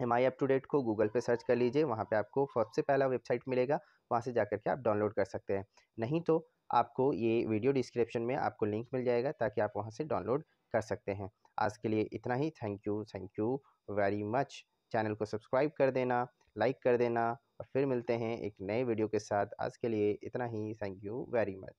M I up to date को गूगल पे सर्च कर लीजिए, वहाँ पे आपको सबसे पहला वेबसाइट मिलेगा, वहाँ से जा के आप डाउनलोड कर सकते हैं। नहीं तो आपको ये वीडियो डिस्क्रिप्शन में आपको लिंक मिल जाएगा ताकि आप वहाँ से डाउनलोड कर सकते हैं। आज के लिए इतना ही, thank you thank you. Very much channel को सब्सक्राइब कर देना लाइक कर देना और फिर मिलते हैं एक नए वीडियो के साथ। आज के लिए इतना ही। Thank you very much